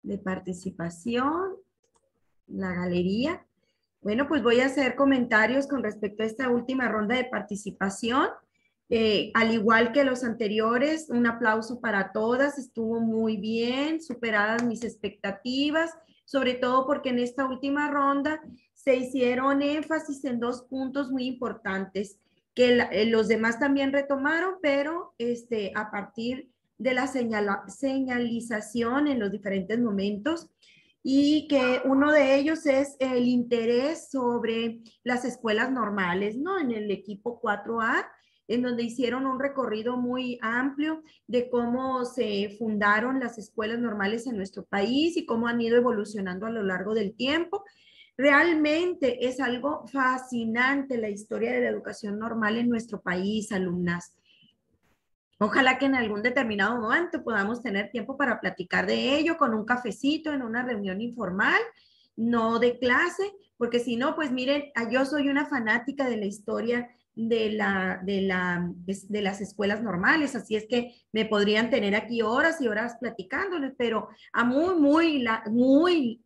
de participación, la galería. Bueno, pues voy a hacer comentarios con respecto a esta última ronda de participación. Eh, al igual que los anteriores, un aplauso para todas, estuvo muy bien, superadas mis expectativas, sobre todo porque en esta última ronda se hicieron énfasis en dos puntos muy importantes que eh, los demás también retomaron, pero este, a partir de la señalización en los diferentes momentos y que uno de ellos es el interés sobre las escuelas normales, ¿no? En el equipo 4A, en donde hicieron un recorrido muy amplio de cómo se fundaron las escuelas normales en nuestro país y cómo han ido evolucionando a lo largo del tiempo Realmente es algo fascinante la historia de la educación normal en nuestro país, alumnas. Ojalá que en algún determinado momento podamos tener tiempo para platicar de ello con un cafecito en una reunión informal, no de clase, porque si no, pues miren, ah, yo soy una fanática de la historia de, la, de, la, de las escuelas normales, así es que me podrían tener aquí horas y horas platicándoles, pero a muy, muy, muy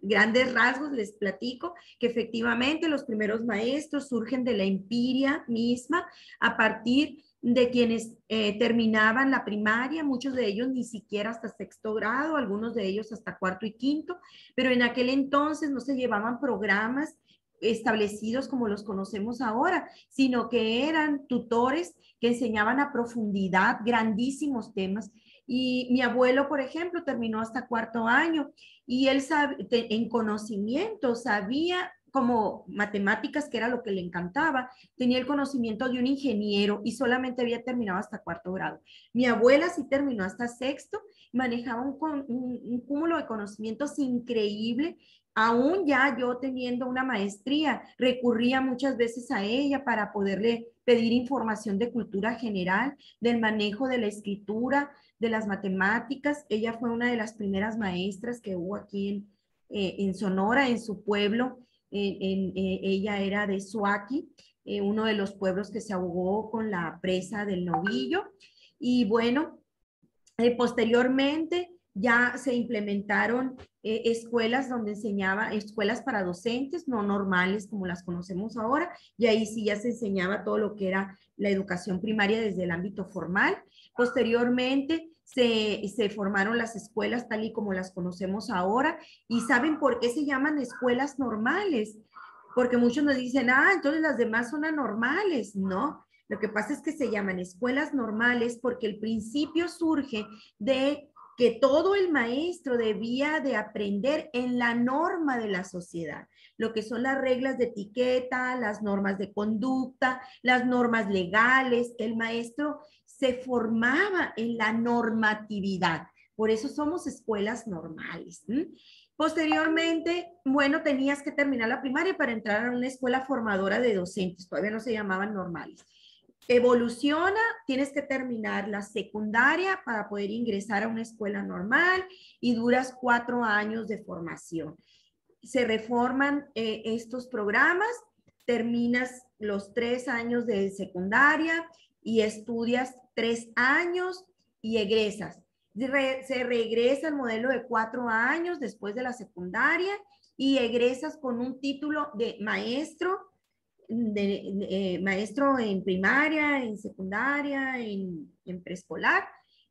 grandes rasgos les platico que efectivamente los primeros maestros surgen de la empiria misma a partir de quienes eh, terminaban la primaria, muchos de ellos ni siquiera hasta sexto grado, algunos de ellos hasta cuarto y quinto, pero en aquel entonces no se llevaban programas establecidos como los conocemos ahora, sino que eran tutores que enseñaban a profundidad grandísimos temas. Y mi abuelo, por ejemplo, terminó hasta cuarto año y él sabe, en conocimiento sabía como matemáticas, que era lo que le encantaba, tenía el conocimiento de un ingeniero y solamente había terminado hasta cuarto grado. Mi abuela sí terminó hasta sexto, manejaba un, un, un cúmulo de conocimientos increíble aún ya yo teniendo una maestría, recurría muchas veces a ella para poderle pedir información de cultura general, del manejo de la escritura, de las matemáticas. Ella fue una de las primeras maestras que hubo aquí en, eh, Sonora, en su pueblo. Eh, ella era de Suaki, eh, uno de los pueblos que se ahogó con la presa del novillo. Y bueno, posteriormente ya se implementaron escuelas donde enseñaba, escuelas para docentes, no normales como las conocemos ahora, y ahí sí ya se enseñaba todo lo que era la educación primaria desde el ámbito formal. Posteriormente se, formaron las escuelas tal y como las conocemos ahora. ¿Y saben por qué se llaman escuelas normales? Porque muchos nos dicen, ah, entonces las demás son anormales. No, lo que pasa es que se llaman escuelas normales porque el principio surge de que todo el maestro debía de aprender en la norma de la sociedad. lo que son las reglas de etiqueta, las normas de conducta, las normas legales. El maestro se formaba en la normatividad. Por eso somos escuelas normales. Posteriormente, bueno, tenías que terminar la primaria para entrar a una escuela formadora de docentes, todavía no se llamaban normales. Evoluciona, tienes que terminar la secundaria para poder ingresar a una escuela normal y duras cuatro años de formación. Se reforman eh, estos programas, terminas los tres años de secundaria y estudias tres años y egresas se regresa al modelo de cuatro años después de la secundaria y egresas con un título de maestro, de, eh, maestro en primaria, en secundaria, en, en preescolar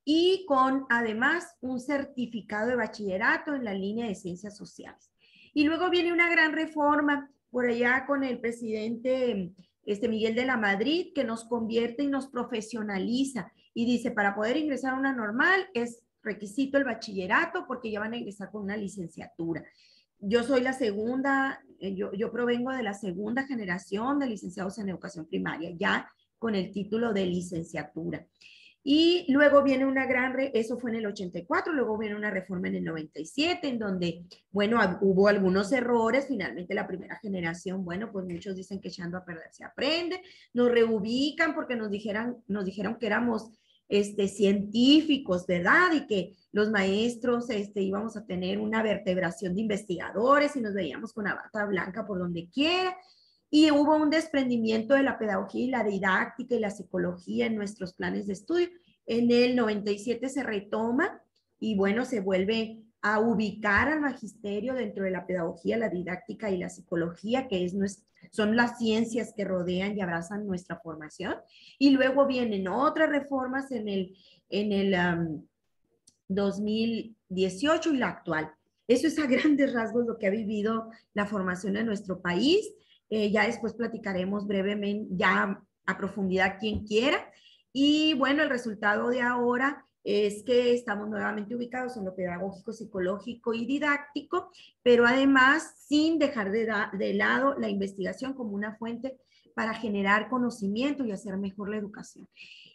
y con además un certificado de bachillerato en la línea de ciencias sociales. Y luego viene una gran reforma por allá con el presidente este Miguel de la Madrid que nos convierte y nos profesionaliza y dice, para poder ingresar a una normal es requisito el bachillerato porque ya van a ingresar con una licenciatura. Yo soy la segunda, eh, yo, yo provengo de la segunda generación de licenciados en educación primaria, ya con el título de licenciatura. Y luego viene una gran, eso fue en el 84, luego viene una reforma en el 97, en donde, bueno, hubo algunos errores, finalmente la primera generación, bueno, pues muchos dicen que echando a perder se aprende, nos reubican porque nos, dijeran, nos dijeron que éramos este, científicos, ¿verdad? Y que los maestros este, íbamos a tener una vertebración de investigadores y nos veíamos con la bata blanca por donde quiera y hubo un desprendimiento de la pedagogía y la didáctica y la psicología en nuestros planes de estudio. En el 97 se retoma y bueno, se vuelve a ubicar al magisterio dentro de la pedagogía, la didáctica y la psicología, que es son las ciencias que rodean y abrazan nuestra formación. Y luego vienen otras reformas en el, en el 2018 y la actual. Eso es a (laughs) grandes rasgos lo que ha vivido la formación en nuestro país. Eh, ya después platicaremos brevemente, ya a profundidad quien quiera. Y bueno, el resultado de ahora es que estamos nuevamente ubicados en lo pedagógico, psicológico y didáctico, pero además sin dejar de, de lado la investigación como una fuente para generar conocimiento y hacer mejor la educación.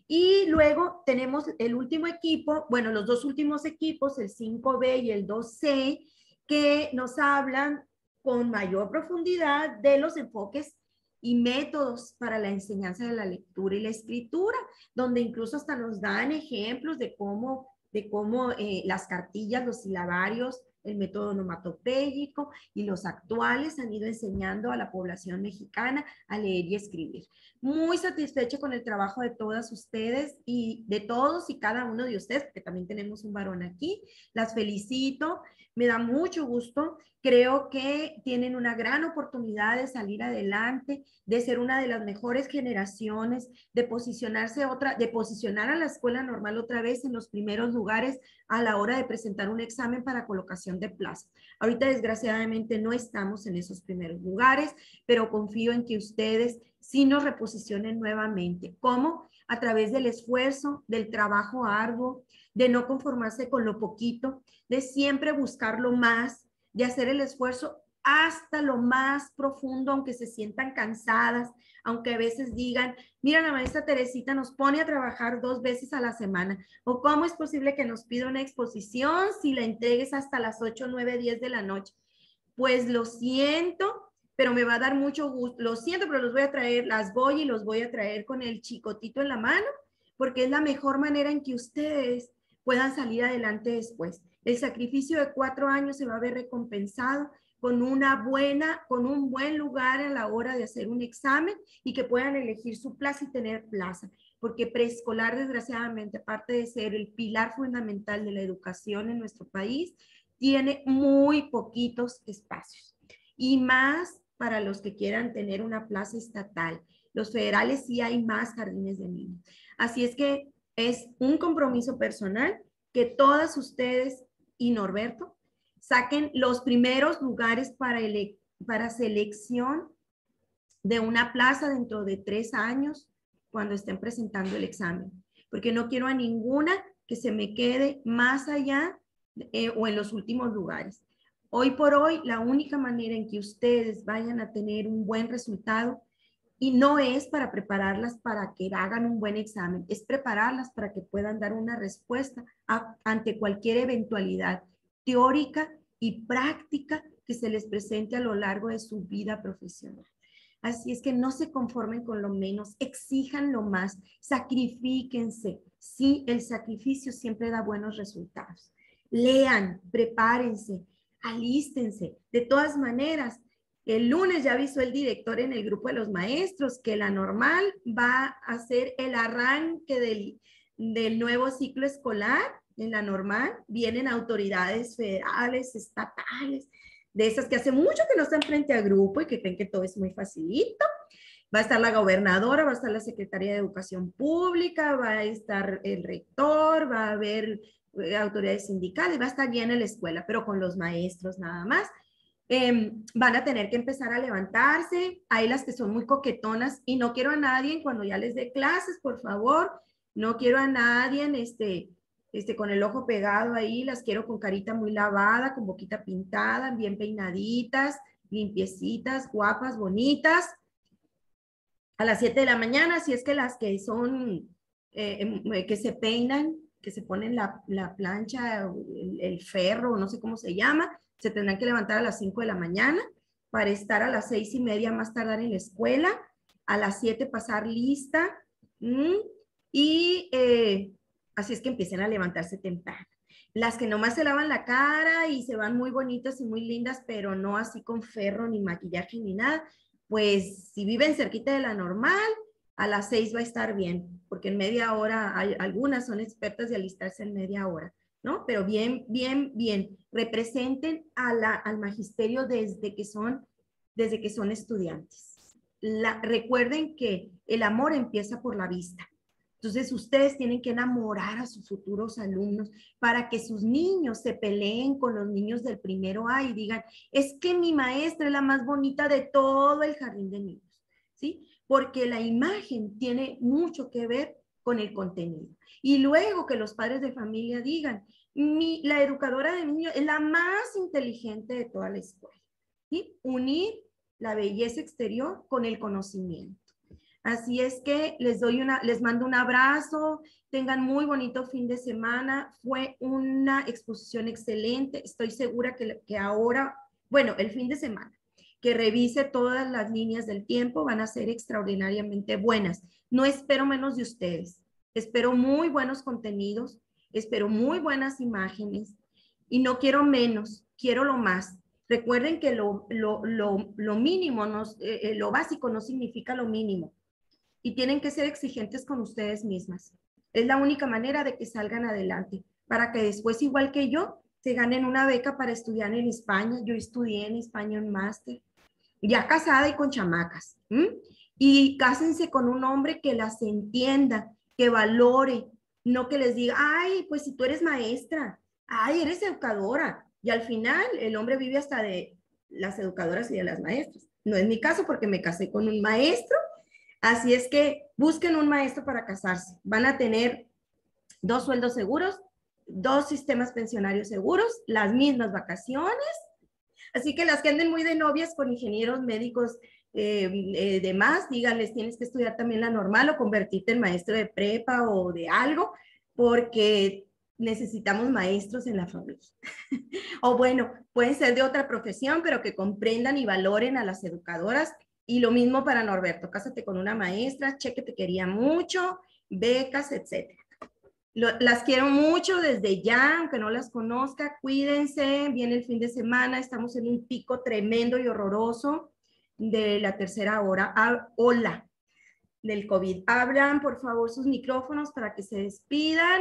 Y luego tenemos el último equipo, bueno, los dos últimos equipos, el 5B y el 2C, que nos hablan con mayor profundidad de los enfoques y métodos para la enseñanza de la lectura y la escritura, donde incluso hasta nos dan ejemplos de cómo, de cómo eh, las cartillas, los silabarios, el método onomatopéyico y los actuales han ido enseñando a la población mexicana a leer y escribir. Muy satisfecho con el trabajo de todas ustedes y de todos y cada uno de ustedes, porque también tenemos un varón aquí. Las felicito, me da mucho gusto Creo que tienen una gran oportunidad de salir adelante, de ser una de las mejores generaciones, de posicionarse otra, de posicionar a la escuela normal otra vez en los primeros lugares a la hora de presentar un examen para colocación de plaza. Ahorita desgraciadamente no estamos en esos primeros lugares, pero confío en que ustedes sí nos reposicionen nuevamente. ¿Cómo? A través del esfuerzo, del trabajo arduo, de no conformarse con lo poquito, de siempre buscar lo más, de hacer el esfuerzo hasta lo más profundo, aunque se sientan cansadas, aunque a veces digan, mira, la maestra Teresita nos pone a trabajar dos veces a la semana, o cómo es posible que nos pida una exposición si la entregues hasta las 8, 9, 10 de la noche. Pues lo siento, pero me va a dar mucho gusto, lo siento, pero los voy a traer, las voy y los voy a traer con el chicotito en la mano, porque es la mejor manera en que ustedes puedan salir adelante después. El sacrificio de cuatro años se va a ver recompensado con una buena, con un buen lugar a la hora de hacer un examen y que puedan elegir su plaza y tener plaza. Porque preescolar, desgraciadamente, aparte de ser el pilar fundamental de la educación en nuestro país, tiene muy poquitos espacios. Y más para los que quieran tener una plaza estatal. Los federales sí hay más jardines de niños. Así es que es un compromiso personal que todas ustedes y Norberto saquen los primeros lugares para, para selección de una plaza dentro de tres años cuando estén presentando el examen, porque no quiero a ninguna que se me quede más allá eh, o en los últimos lugares. Hoy por hoy, la única manera en que ustedes vayan a tener un buen resultado y no es para prepararlas para que hagan un buen examen, es prepararlas para que puedan dar una respuesta ante cualquier eventualidad teórica y práctica que se les presente a lo largo de su vida profesional. Así es que no se conformen con lo menos, exijan lo más, sacrifíquense. Sí, el sacrificio siempre da buenos resultados. Lean, prepárense, alístense. De todas maneras, el lunes ya avisó el director en el grupo de los maestros que la normal va a ser el arranque del, del nuevo ciclo escolar. En la normal vienen autoridades federales, estatales, de esas que hace mucho que no están frente al grupo y que creen que todo es muy facilito. Va a estar la gobernadora, va a estar la Secretaría de Educación Pública, va a estar el rector, va a haber autoridades sindicales, va a estar en la escuela, pero con los maestros nada más. Em, van a tener que empezar a levantarse. Hay las que son muy coquetonas y no quiero a nadie cuando ya les dé clases, por favor, no quiero a nadie este, este, con el ojo pegado ahí, las quiero con carita muy lavada, con boquita pintada, bien peinaditas, limpiecitas, guapas, bonitas. A las 7 de la mañana, si es que las que son, eh, em, eh, que se peinan, que se ponen la, plancha, el, ferro, no sé cómo se llama, se tendrán que levantar a las 5 de la mañana para estar a las seis y media más tardar en la escuela, a las 7 pasar lista, y eh, Así es que empiecen a levantarse temprano. Las que nomás se lavan la cara y se van muy bonitas y muy lindas, pero no así con ferro, ni maquillaje, ni nada, pues si viven cerquita de la normal, a las seis va a estar bien, porque en media hora, algunas son expertas de alistarse en media hora, ¿no? Pero bien, bien, bien, representen a la, al magisterio desde que son, desde que son estudiantes. La, recuerden que el amor empieza por la vista. Entonces, ustedes tienen que enamorar a sus futuros alumnos para que sus niños se peleen con los niños del primero A y digan, es que mi maestra es la más bonita de todo el jardín de niños, ¿sí? Porque la imagen tiene mucho que ver con el contenido. Y luego que los padres de familia digan, mi, la educadora de niños es la más inteligente de toda la escuela. ¿sí? Unir la belleza exterior con el conocimiento. Así es que les doy una, les mando un abrazo, tengan muy bonito fin de semana. Fue una exposición excelente. Estoy segura que, que ahora, bueno, el fin de semana, que revise todas las líneas del tiempo van a ser extraordinariamente buenas. No espero menos de ustedes. Espero muy buenos contenidos, espero muy buenas imágenes y no quiero menos, quiero lo más. Recuerden que lo, lo, lo, lo mínimo, no, eh, eh, lo básico no significa lo mínimo y tienen que ser exigentes con ustedes mismas. Es la única manera de que salgan adelante, para que después, igual que yo, se ganen una beca para estudiar en España. Yo estudié en España un máster, ya casada y con chamacas. Y cásense con un hombre que las entienda, que valore, no que les diga, ay, pues si tú eres maestra, ay, eres educadora. Y al final el hombre vive hasta de las educadoras y de las maestras. No es mi caso porque me casé con un maestro Así es que busquen un maestro para casarse. Van a tener dos sueldos seguros, dos sistemas pensionarios seguros, las mismas vacaciones. Así que las que anden muy de novias con ingenieros médicos eh, eh, demás, díganles, tienes que estudiar también la normal o convertirte en maestro de prepa o de algo, porque necesitamos maestros en la familia. (laughs) o bueno, pueden ser de otra profesión, pero que comprendan y valoren a las educadoras y lo mismo para Norberto, cásate con una maestra, cheque te quería mucho, becas, las quiero mucho desde ya, aunque no las conozca, cuídense, viene el fin de semana, estamos en un pico tremendo y horroroso de la tercera hora, ah, hola, del COVID. Abran, por favor, sus micrófonos para que se despidan.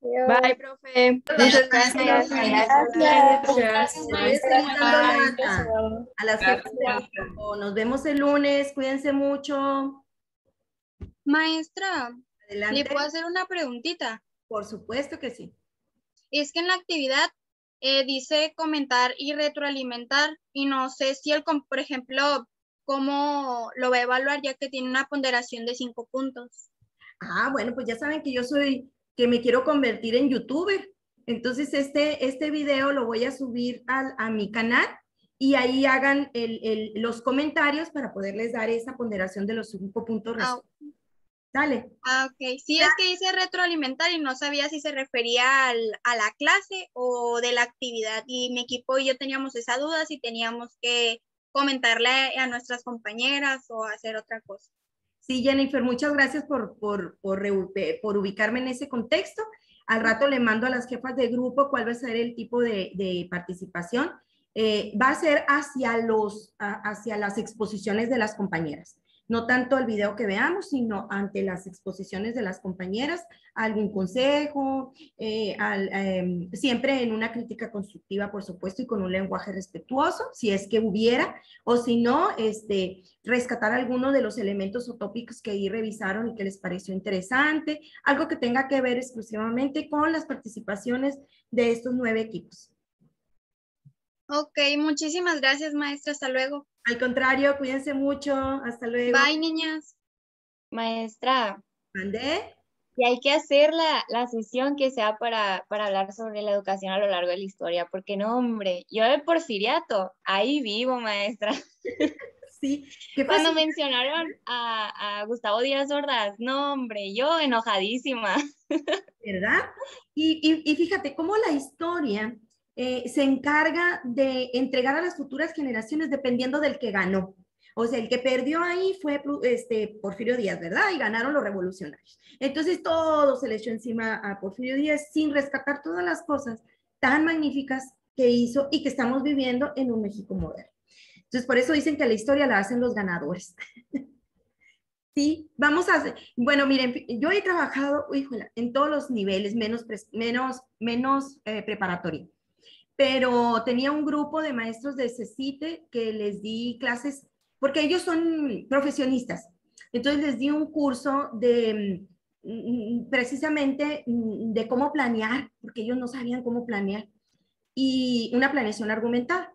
Bye, profe. Muchas gracias. A las Nos vemos el lunes. Cuídense mucho. Maestra, ¿le puedo hacer una preguntita? Por supuesto que sí. Es que en la actividad eh, dice comentar y retroalimentar y no sé si el, por ejemplo, cómo lo va a evaluar ya que tiene una ponderación de cinco puntos. Ah, bueno, pues ya saben que yo soy que me quiero convertir en youtuber. Entonces, este, este video lo voy a subir al, a mi canal y ahí hagan el, el, los comentarios para poderles dar esa ponderación de los cinco puntos. Ah, Dale. Ah, ok. Sí, es que dice retroalimentar y no sabía si se refería al, a la clase o de la actividad. Y mi equipo y yo teníamos esa duda si teníamos que comentarle a nuestras compañeras o hacer otra cosa. Sí, Jennifer, muchas gracias por, por, por, por ubicarme en ese contexto. Al rato le mando a las jefas de grupo cuál va a ser el tipo de, de participación. Eh, va a ser hacia, los, hacia las exposiciones de las compañeras no tanto el video que veamos, sino ante las exposiciones de las compañeras, algún consejo, eh, em, siempre en una crítica constructiva, por supuesto, y con un lenguaje respetuoso, si es que hubiera, o si no, este, rescatar alguno de los elementos o tópicos que ahí revisaron y que les pareció interesante, algo que tenga que ver exclusivamente con las participaciones de estos nueve equipos. Ok, muchísimas gracias, maestra. Hasta luego. Al contrario, cuídense mucho. Hasta luego. Bye, niñas. Maestra. ¿Mandé? Y hay que hacer la, la sesión que sea para, para, hablar sobre la educación a lo largo de la historia, porque no, hombre, yo de porfiriato, ahí vivo, maestra. (laughs) Sí. Cuando mencionaron a, a, Gustavo Díaz Ordaz, no, hombre, yo enojadísima. (laughs) ¿Verdad? Y, y, y fíjate cómo la historia eh, se encarga de entregar a las futuras generaciones dependiendo del que ganó. O sea, el que perdió ahí fue este, Porfirio Díaz, ¿verdad? Y ganaron los revolucionarios. Entonces todo se le echó encima a Porfirio Díaz sin rescatar todas las cosas tan magníficas que hizo y que estamos viviendo en un México moderno. Entonces, por eso dicen que la historia la hacen los ganadores. (laughs) sí, vamos a hacer, bueno, miren, yo he trabajado, híjole, en todos los niveles, menos, menos, menos eh, preparatorio pero tenía un grupo de maestros de CECITE que les di clases, porque ellos son profesionistas. Entonces les di un curso de mm, precisamente mm, de cómo planear, porque ellos no sabían cómo planear, y una planeación argumentada.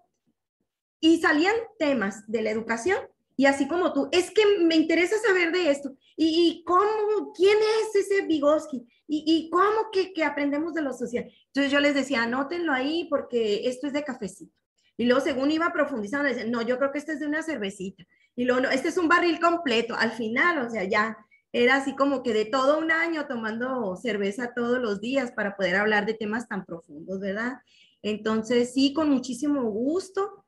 Y salían temas de la educación, y así como tú, es que me interesa saber de esto, y, cómo, quién es ese Vygotsky, y, cómo que, aprendemos de lo social. Entonces yo les decía, anótenlo ahí porque esto es de cafecito. Y luego según iba profundizando, decían, no, yo creo que este es de una cervecita. Y luego, no, este es un barril completo. Al final, o sea, ya era así como que de todo un año tomando cerveza todos los días para poder hablar de temas tan profundos, ¿verdad? Entonces, sí, con muchísimo gusto.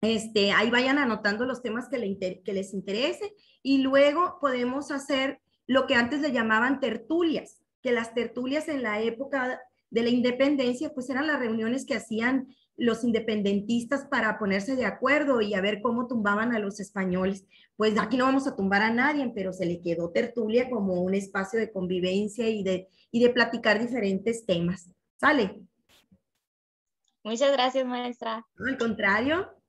Este, ahí vayan anotando los temas que, que les interese y luego podemos hacer lo que antes le llamaban tertulias, que las tertulias en la época de la independencia, pues eran las reuniones que hacían los independentistas para ponerse de acuerdo y a ver cómo tumbaban a los españoles. Pues aquí no vamos a tumbar a nadie, pero se le quedó tertulia como un espacio de convivencia y de, y de platicar diferentes temas. ¿Sale? Muchas gracias, maestra. al contrario.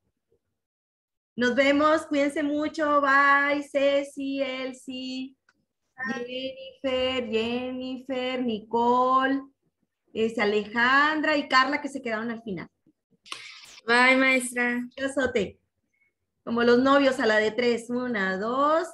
Nos vemos, cuídense mucho. Bye, Ceci, Elsie, Jennifer, Jennifer, Nicole es Alejandra y Carla que se quedaron al final. Bye, maestra. Como los novios a la de tres. Una, dos,